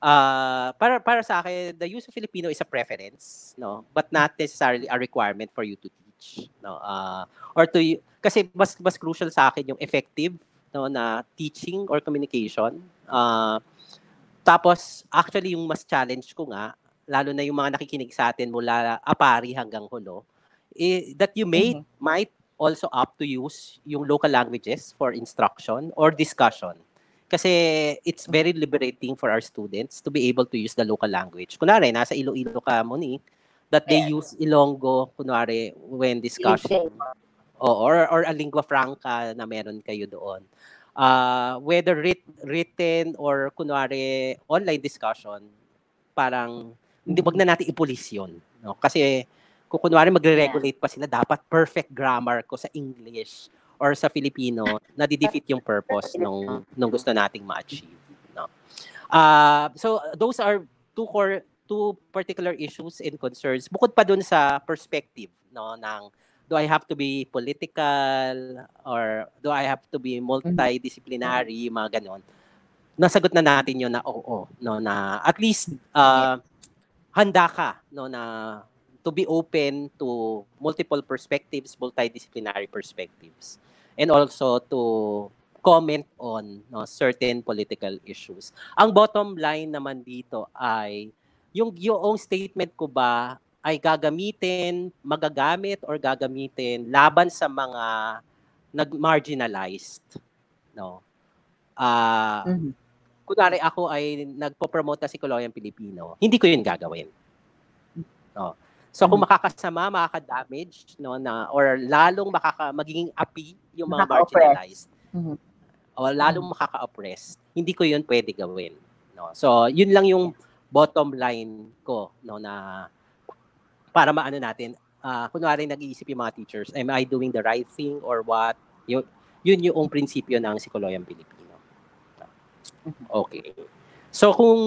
Ah, para para sa akin, the use of Filipino is a preference, no? But not necessarily a requirement for you to teach, no? Ah, or to kasi mas mas crucial sa akin yung effective no na teaching or communication. Ah, tapos actually yung mas challenge ko nga lalo na yung mga nakikinig sa atin mula apari hanggang hulo eh, that you may Mhm. might also opt to use yung local languages for instruction or discussion. Kasi it's very liberating for our students to be able to use the local language. Kunwari, nasa Iloilo ka, Monique, that they use Ilonggo, kunwari, when discussion. O, or, or a lingua franca na meron kayo doon. Uh, whether writ, written or kunwari online discussion, parang hindi wag na natin ipulis yun. No? Kasi kung kunwari magre-regulate pa sila, dapat perfect grammar ko sa English or sa Filipino, na-defeat yung purpose nung, nung gusto nating ma-achieve. No? Uh, so, those are two core two particular issues and concerns bukod pa dun sa perspective no ng do I have to be political or do I have to be multidisciplinary mga ganon nasagot na natin yun na oo no na at least uh, handa ka no na to be open to multiple perspectives multidisciplinary perspectives and also to comment on no, certain political issues. Ang bottom line naman dito ay yung yung statement ko ba ay gagamitin, magagamit or gagamitin laban sa mga nag-marginalized, no? Ah, Mhm. Kunwari ako ay nagpo-promote na Sikoloyan Pilipino, hindi ko 'yun gagawin. No. So kung makakasama, makaka-damage no na or lalong makaka magiging api yung mga marginalized. Mhm. O lalong makaka-oppress, hindi ko 'yun pwede gawin. No. so yun lang yung bottom line ko no na para maano natin uh, kunwari nag-iisip yung mga teachers am I doing the right thing or what yun, yun yung prinsipyo ng Sikoloyang Pilipino okay so kung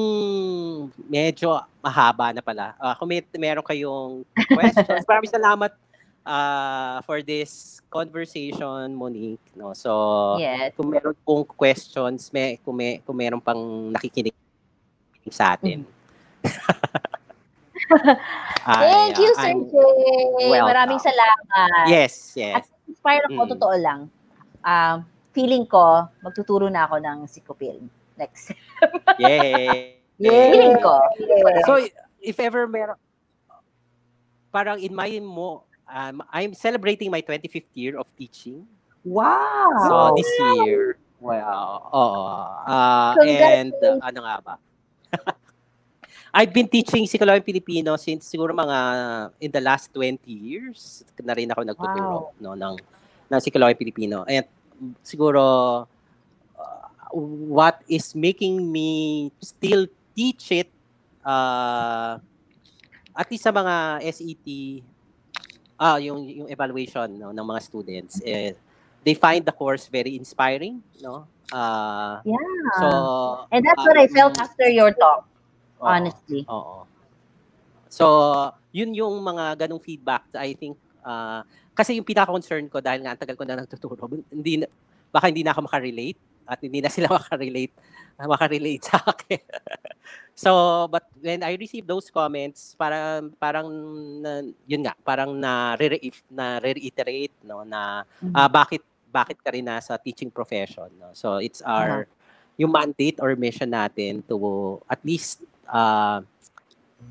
medyo mahaba na pala uh, kung may meron kayong questions maraming salamat uh, for this conversation Monique no so yes. kung meron pong questions may kung, may, kung meron pang nakikinig sa atin. Thank you, Sir Jay. Maraming salamat. Yes, yes. At inspire ako, mm. totoo lang. Um, feeling ko, magtuturo na ako ng Psychopilm next. Yay! Yay! Feeling ko. So, if ever meron, parang in my mo, um, I'm celebrating my 25th year of teaching. Wow! So, this year. Wow. Oo. Uh, and, uh, ano nga ba? I've been teaching Sikoloy Filipino since siguro mga in the last 20 years na rin ako nagtuturo wow. no ng ng Sikoloy Filipino. And siguro what is making me still teach it uh, at least sa mga SET ah yung yung evaluation no ng mga students eh, they find the course very inspiring no uh, yeah so and that's um, what I felt after your talk honestly. Oo. So, yun yung mga ganong feedback I think uh, kasi yung pinaka-concern ko dahil nga ang tagal ko na nagtuturo, hindi na, baka hindi na ako makarelate at hindi na sila makarelate makarelate sa akin. so, but when I received those comments, parang parang yun nga, parang na na reiterate no na uh, bakit bakit ka rin nasa teaching profession no. So, it's our uh-huh. yung mandate or mission natin to at least uh,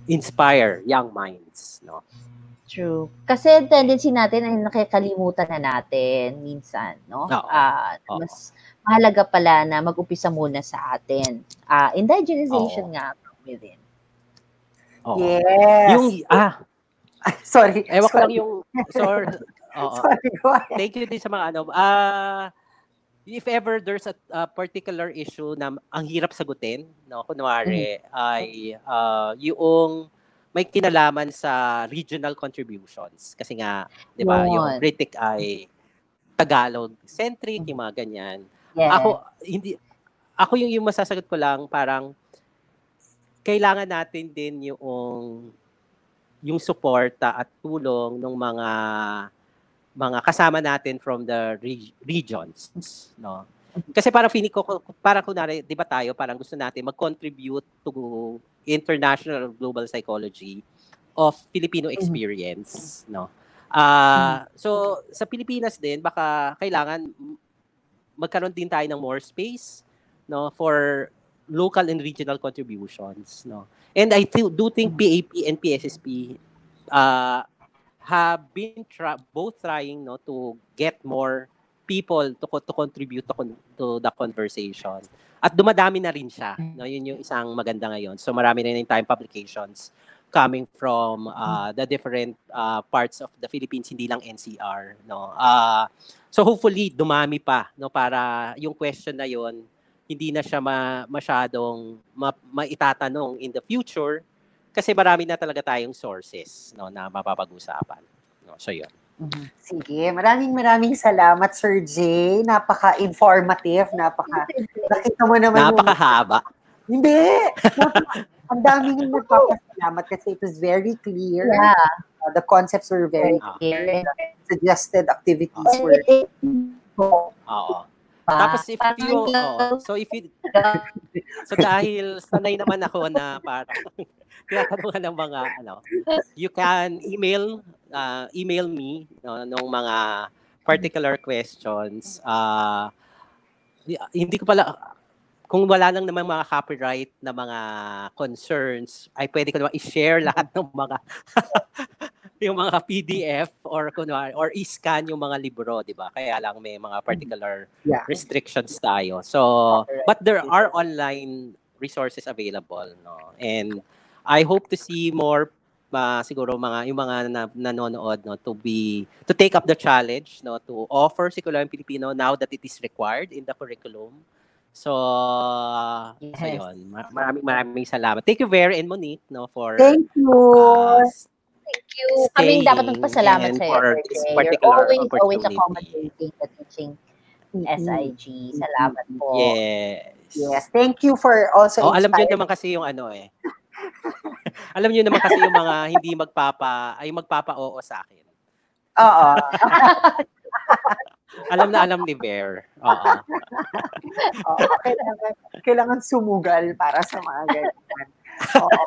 inspire young minds, no? True. Kasi tendency natin ay nakikalimutan na natin minsan, no? Oo. Uh, Oo. mas mahalaga pala na mag-upisa muna sa atin. Uh, indigenization Oo. nga from within. Oo. Yes. Yung, ah, sorry. Ewan ko lang yung, sorry. Oo. Sorry. Thank you din sa mga ano. Ah, uh, if ever there's a, a particular issue na ang hirap sagutin, no, kunwari mm-hmm. ay uh, yung may kinalaman sa regional contributions kasi nga, 'di ba, yung critic ay Tagalog centric, yung mga ganyan. Yeah. Ako hindi ako yung yung masasagot ko lang parang kailangan natin din yung yung suporta at tulong ng mga mga kasama natin from the re- regions, no? Kasi parang feeling ko, parang kunwari, di ba tayo, parang gusto natin mag-contribute to international global psychology of Filipino mm-hmm. experience, no? Uh, so, sa Pilipinas din, baka kailangan magkaroon din tayo ng more space, no, for local and regional contributions, no? And I th- do think PAP and PSSP uh, have been tra- both trying no to get more people to to contribute to, to the conversation. At dumadami na rin siya. No, yun yung isang maganda ngayon. So marami na rin time publications coming from uh, the different uh, parts of the Philippines, hindi lang NCR, no. Uh, so hopefully dumami pa no para yung question na yon hindi na siya ma, masyadong ma, maitatanong in the future kasi marami na talaga tayong sources no, na mapapag-usapan. No, so yun. Mm-hmm. Sige, maraming maraming salamat Sir Jay. Napaka-informative, napaka nakita mo naman napakahaba. Yung... Hindi. Ang dami yung nagpapasalamat kasi it was very clear. Yeah. Uh, the concepts were very clear. Suggested activities were Oo. Tapos if you, oh, so if you, so dahil sanay naman ako na parang tinatanungan ng mga ano, you can email uh, email me no, nung mga particular questions. Uh, hindi ko pala kung wala lang naman mga copyright na mga concerns, ay pwede ko naman i-share lahat ng mga yung mga PDF or kunwari or i-scan yung mga libro, 'di ba? Kaya lang may mga particular yeah. restrictions tayo. So, but there are online resources available, no. And I hope to see more uh, siguro mga yung mga na, nanonood no to be to take up the challenge no to offer Sikulayan Filipino now that it is required in the curriculum So, so Yes. yun. Ma- Maraming maraming salamat. Thank you very and Monique no for Thank you. uh, Thank you. Kaming dapat magpasalamat sa for iyo, this You're particular always, always opportunity. accommodating the teaching Mm-mm. SIG. Salamat po. Yes. Yes, thank you for also Oh, alam niyo naman kasi yung ano eh. alam niyo naman kasi yung mga hindi magpapa ay magpapa-oo sa akin. Oo. Alam na alam ni Bear. Oo. Oo, kailangan, kailangan sumugal para sa mga ganyan. Oo.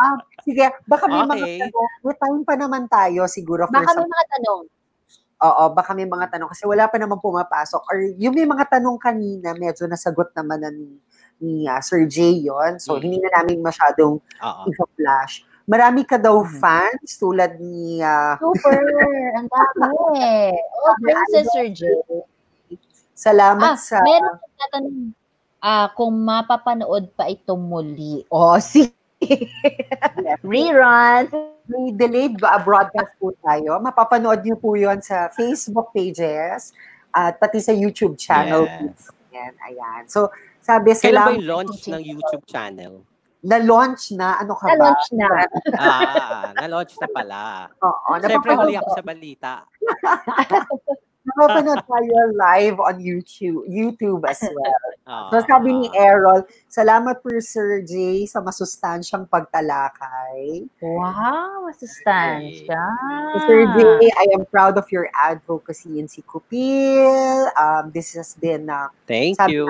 Ah, sige, baka may mga Okay. tanong. May time pa naman tayo siguro for Baka some may mga tanong. Oo, baka may mga tanong kasi wala pa naman pumapasok. Or yung may mga tanong kanina, medyo nasagot naman na ni, ni ah, Sir Jay yun. So, Mm. hindi na namin masyadong i-flash. Marami ka daw Mm-hmm. fans tulad ni ah, Super. Ang dami. Oh, Princess Sir J. Salamat Ah, sa... meron tatanong. Ah, kung mapapanood pa ito muli. Oh, si rerun. May delayed ba broadcast po tayo. Mapapanood niyo po yun sa Facebook pages at pati sa YouTube channel. Yes. Yan, ayan. So, sabi, Kailan ba salamat yung launch ng YouTube channel? Na-launch na. Ano ka ba? Na-launch na. Ah, na-launch na pala. Oo, Siyempre, huli ako sa balita. Napapanood tayo live on YouTube, YouTube as well. Oo. So sabi ni Errol, salamat po Sir Jay sa masustansyang pagtalakay. Wow, masustansya. So, Sir Jay, I am proud of your advocacy in Sikupil. Um, this has been, uh, Thank you.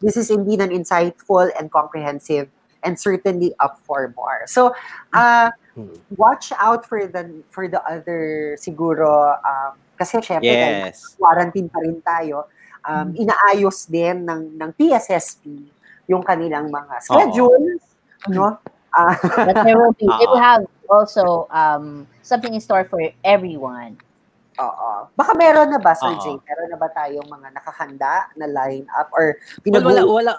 This is indeed an insightful and comprehensive and certainly up for more. So, uh, Hmm. watch out for the for the other siguro um, kasi syempre dahil Yes. quarantine pa rin tayo, um, inaayos din ng, ng PSSP yung kanilang mga schedules, no? Ah, But there will be, they will Oo. have also um, something in store for everyone. Oo. Baka meron na ba, Sir. Jay? Meron na ba tayong mga nakahanda na line up or Well, pinag wala, wala.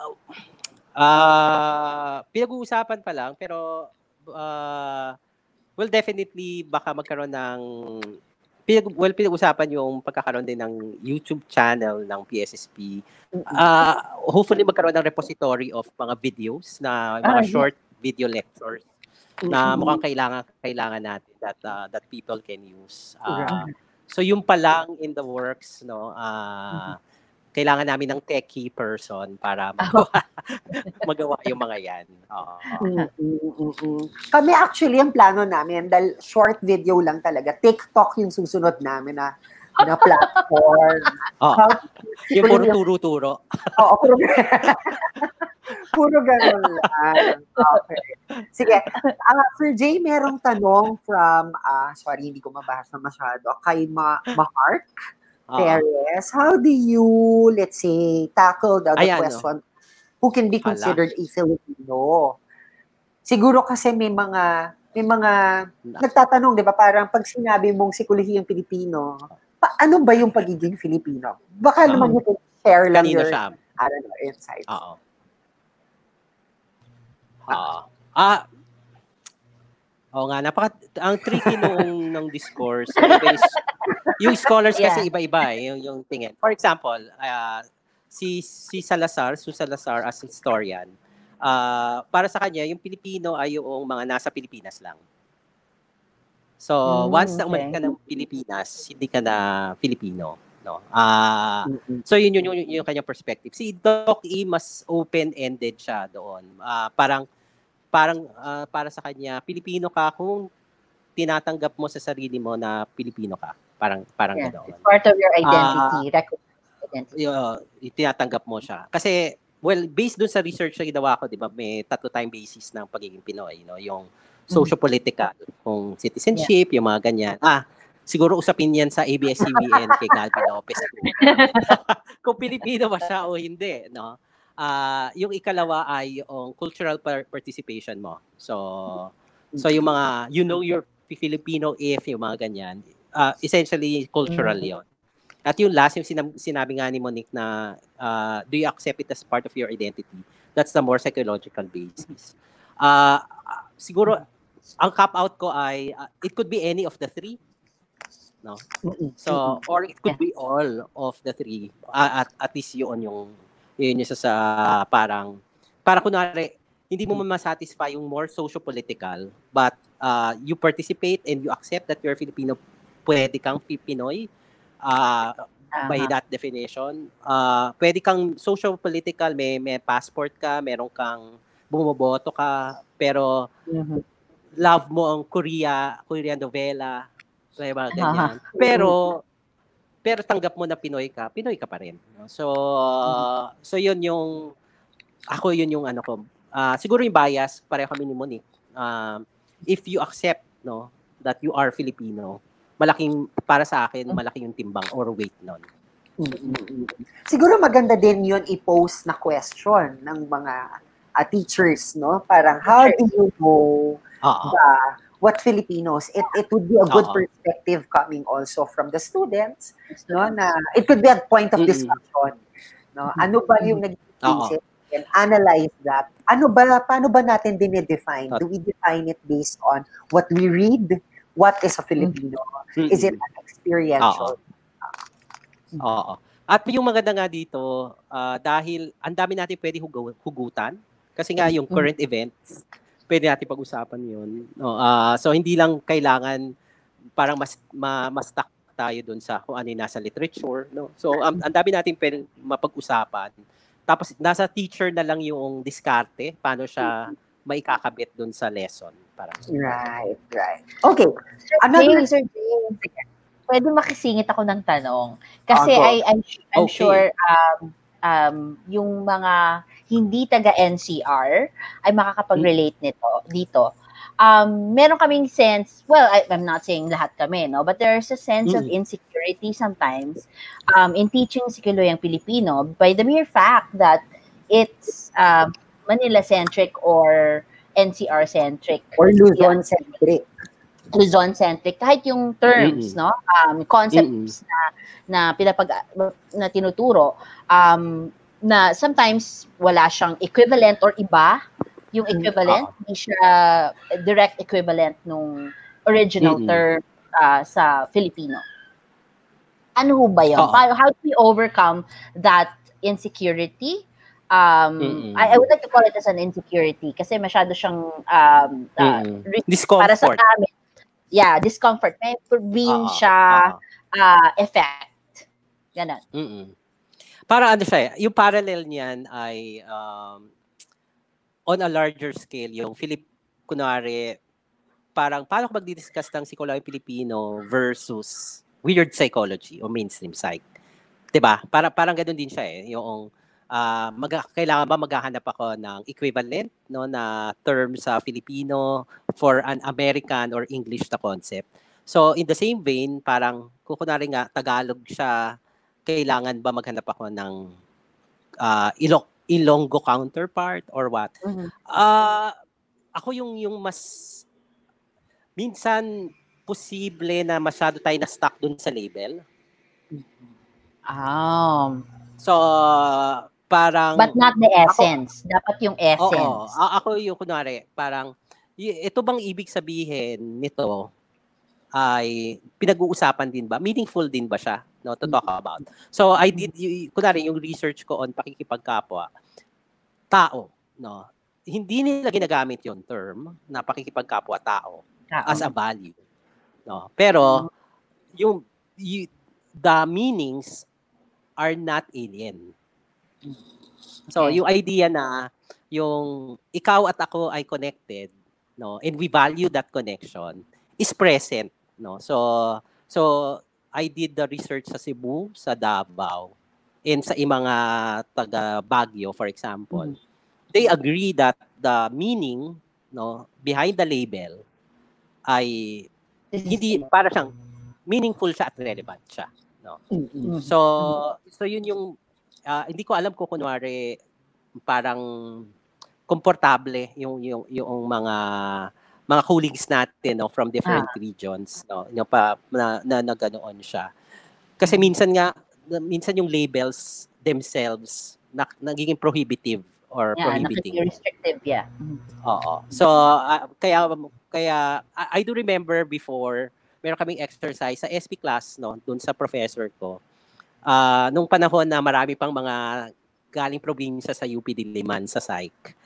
Ah, pinag-uusapan pa lang, pero ah, well, definitely baka magkaroon ng pinag, well, pinag-usapan yung pagkakaroon din ng YouTube channel ng PSSP. Ah, hopefully magkaroon ng repository of mga videos na mga Ah, yeah. short video lectures na mukhang kailangan kailangan natin that uh, that people can use. Ah, so yung pa lang in the works no. ah kailangan namin ng techie person para magawa, magawa yung mga yan. Oo. Mm, mm, mm, mm. Kami actually, ang plano namin, dahil short video lang talaga, TikTok yung susunod namin na na platform. Oo. How- Yung puro turo-turo. Oo, puro, puro ganun lang. Okay. Sige. Ah, Sir Jay, merong tanong from, ah sorry, hindi ko mabasa masyado, kay Ma Mahark Oo. Perez. How do you, let's say, tackle the, Ayan, question, who can be Ala. considered a Filipino? Siguro kasi may mga, may mga nagtatanong, di ba, parang pag sinabi mong si Kulihiyang Pilipino, pa, ano ba yung pagiging Filipino? Baka Oo. naman you can share lang Kanino your, siya? I don't know, insights. Oo. Oo. Ah, Oo nga, napaka ang tricky nung ng discourse. Is, yung scholars kasi Yeah. iba-iba eh, yung, yung tingin. For example, ah, si si Salazar, Su Salazar as historian, ah, para sa kanya yung Pilipino ay yung mga nasa Pilipinas lang. So, Mm, once na umalis okay. ka ng Pilipinas, hindi ka na Filipino, no? Ah, Mm-mm. So yun yun yung, yung, yung kanyang perspective. Si Doc E mas open-ended siya doon. Ah, parang parang ah, para sa kanya Pilipino ka kung tinatanggap mo sa sarili mo na Pilipino ka. Parang parang Yeah, ganoon. it's part of your identity. recognized identity. Yung, tinatanggap mo siya. Kasi well, based dun sa research na ginawa ko, 'di ba, may tatlo tayong basis ng pagiging Pinoy, no? Yung socio-political, kung citizenship, yung mga ganyan. Ah, siguro usapin yan sa ABS-CBN kay Galvin Lopez. kung Pilipino ba siya o hindi, no? Ah, yung ikalawa ay yung cultural par- participation mo. So, so yung mga you know your Filipino if yung mga ganyan, ah, essentially cultural 'yon. At yung last yung sinab- sinabi nga ni Monique na ah, do you accept it as part of your identity? That's the more psychological basis. Ah, siguro ang cop out ko ay ah, it could be any of the three. No? Mm-mm. So, or it could be all of the three. Ah, at, at least yun yung Yun yung isa sa parang para kunwari hindi mo ma-satisfy yung more socio-political but uh, you participate and you accept that you're Filipino, pwede kang Pinoy uh, by that definition. Uh, pwede kang socio-political, may, may passport ka, meron kang bumoboto ka, pero Mhm. love mo ang Korea, Korean novela, mga ganyan. Pero pero tanggap mo na Pinoy ka, Pinoy ka pa rin. So so yun yung ako yun yung ano ko. Ah, siguro yung bias, pareho kami ni Monique. Um, if you accept no that you are Filipino, malaking para sa akin malaki yung timbang or weight nun. Siguro maganda din yun i-post na question ng mga ah, teachers, no? Parang, how do you know Oo. the, what Filipinos? It, it would be a good Oo. perspective coming also from the students, no? Na, it could be a point of discussion. No? Ano ba yung naging Oo. isip? And analyze that. Ano ba, paano ba natin dinedefine? Do we define it based on what we read? What is a Filipino? Is it an experiential? Oo. At yung maganda nga dito, ah, dahil ang dami natin pwede hugu- hugutan, kasi nga yung current events, pwede natin pag-usapan yun. No, ah, so hindi lang kailangan parang mas ma, mas stuck tayo dun sa kung ano yung nasa literature. No? So ang ang dami natin pwede mapag-usapan. Tapos nasa teacher na lang yung diskarte, paano siya maikakabit dun sa lesson. Parang, Right, right. Okay. Another- Sir Jay, pwede makisingit ako ng tanong. Kasi Ako. I, I'm, I'm Okay. sure um, um, yung mga hindi taga-NCR ay makakapag-relate nito dito. Um, meron kaming sense, well, I, I'm not saying lahat kami, no? But there's a sense of Mm. insecurity sometimes um, in teaching si Kiloyang Pilipino by the mere fact that it's uh, Manila-centric or NCR-centric Or Luzon-centric. Luzon-centric kahit yung terms Mm-mm. no um concepts na na pinapag na tinuturo um na sometimes wala siyang equivalent or iba yung Mm, equivalent hindi siya direct equivalent nung original Mm-mm. term ah, sa Filipino ano ho ba yun? Paano- how do we overcome that insecurity um Mm-mm. I, I would like to call it as an insecurity kasi masyado siyang um ah, Mm-mm. risk discomfort. para sa amin. Yeah, discomfort. May proven Oo, siya oo. ah, effect. Ganon. Mm-mm. Para ano siya, yung parallel niyan ay um, on a larger scale, yung Philip, kunwari, parang paano ko magdi-discuss ng psikolohiyang Pilipino versus weird psychology o mainstream psych. 'Di ba? Para parang ganoon din siya eh, yung ah, mag kailangan ba maghahanap ako ng equivalent no na term sa Filipino for an American or English na concept. So in the same vein, parang kung kunwari nga Tagalog siya, kailangan ba maghanap ako ng ah, Ilo- Ilonggo counterpart or what? Ah, ako yung yung mas minsan posible na masyado tayo na stuck dun sa label. Um, So parang but not the essence. Dapat yung Oo, essence. a- ako yung kunwari, parang y- ito bang ibig sabihin nito ay pinag-uusapan din ba? Meaningful din ba siya no to talk about? So I did y- kunwari yung research ko on pakikipagkapwa tao, no. Hindi nila ginagamit yung term na pakikipagkapwa tao Tao. as a value. No. Pero yung y- the meanings are not alien. So yung idea na yung ikaw at ako ay connected, no, and we value that connection is present, no. So so I did the research sa Cebu, sa Davao, and sa mga taga Baguio for example. They agree that the meaning, no, behind the label ay hindi para siyang meaningful siya at relevant siya. Mm-mm. So, so yun yung ah, hindi ko alam kung kunwari parang komportable yung yung yung mga mga colleagues natin no from different regions no yung pa na, na, na ganoon siya. Kasi minsan nga minsan yung labels themselves na, nagiging prohibitive or Yeah, prohibiting. restrictive, yeah. Oo. So, ah, kaya, kaya, I, I do remember before, meron kaming exercise sa SP class, no, dun sa professor ko. Ah, nung panahon na marami pang mga galing probinsya sa UP Diliman sa psych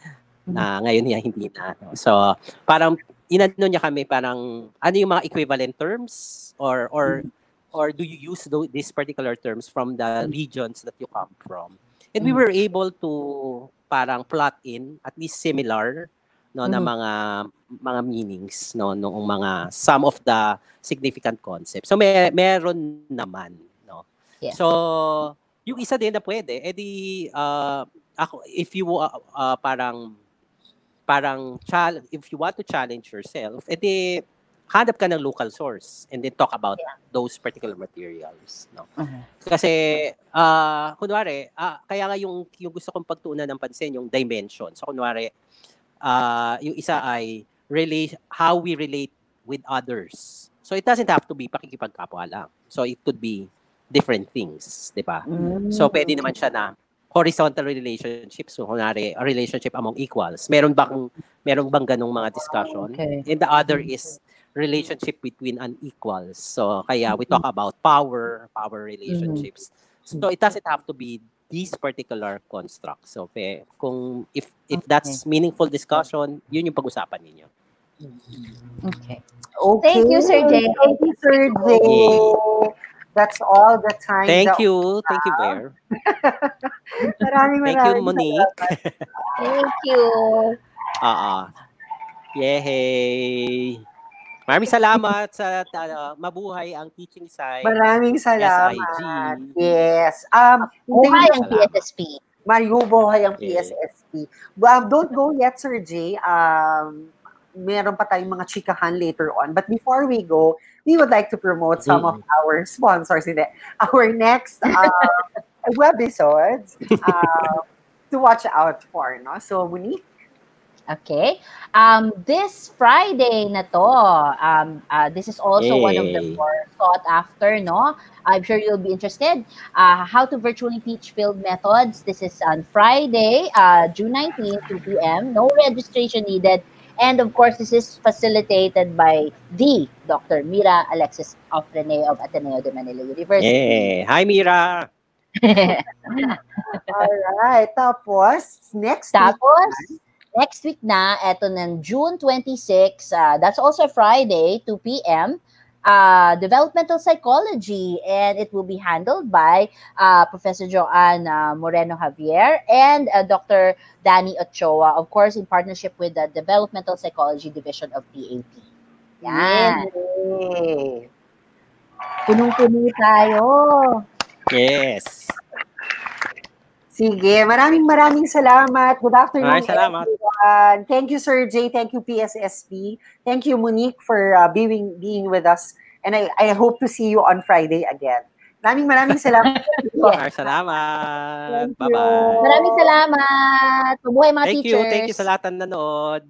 na ngayon niya hindi na. So, parang inano niya kami parang ano yung mga equivalent terms? Or or or do you use tho- these particular terms from the regions that you come from? And we were able to parang plot in at least similar no na mga mga meanings no noong mga some of the significant concepts. So may meron naman Yes. So yung isa din na pwede edi ah, ako if you uh, uh, parang parang chal- if you want to challenge yourself edi hanap ka ng local source and then talk about those particular materials no? Mhm. kasi ah kunwari ah, kaya nga yung yung gusto kong pagtuunan ng pansin yung dimension. So kunwari ah yung isa ay relate how we relate with others. So it doesn't have to be pakikipagkapwa lang. So it could be different things di ba So, pwede naman siya na horizontal relationships. So, kunwari, a relationship among equals. Meron bang, meron bang ganong mga discussion? Okay. And the other is relationship between unequals. So, kaya we talk about power, power relationships. So, it doesn't have to be these particular constructs. So, pe, kung if if that's meaningful discussion, yun yung pag-usapan ninyo. Okay. Okay. Thank you, Sir Jay. Thank you, Sir Jay. That's all the time. Thank you. Thank you, Bear. Maraming Thank you, maraming Monique. Thank you. Oo. Yehey! Maraming salamat sa uh, mabuhay ang teaching side. Maraming salamat. SIG. Yes. Um, Buhay ang PSSP. Mario buhay ang Yes. PSSP. Um, don't go yet, Sir Jay. Um, meron pa tayong mga chikahan later on. But before we go, we would like to promote some of our sponsors in the, our next uh, webisodes uh, to watch out for. No? So, Monique, Okay. Um, this Friday na to, um, uh, this is also one of the Yay. more sought after, no? I'm sure you'll be interested. Uh, how to virtually teach field methods. This is on Friday, uh, June 19, 2 p.m. No registration needed. And of course, this is facilitated by the Dr. Mira Alexis of Rene of Ateneo de Manila University. Yeah. Hi, Mira. all right. Tapos, next week, Tapos, next week na, eto ng June 26, uh, that's also Friday, 2 p.m., uh, developmental psychology, and it will be handled by uh, Professor Joanne uh, Moreno Javier and uh, Dr. Danny Ochoa, of course, in partnership with the Developmental Psychology Division of PAP. Yan. Yay. Punong-puno tayo. Yes. Sige, maraming maraming salamat. Good afternoon, Maraming salamat. everyone. Thank you, Sir Jay. Thank you, PSSP. Thank you, Monique, for uh, being being with us. And I, I hope to see you on Friday again. Maraming maraming salamat. Maraming salamat. Thank you. Bye-bye. Maraming salamat. Mabuhay mga Thank you. teachers. Thank you sa lahat ng nanood.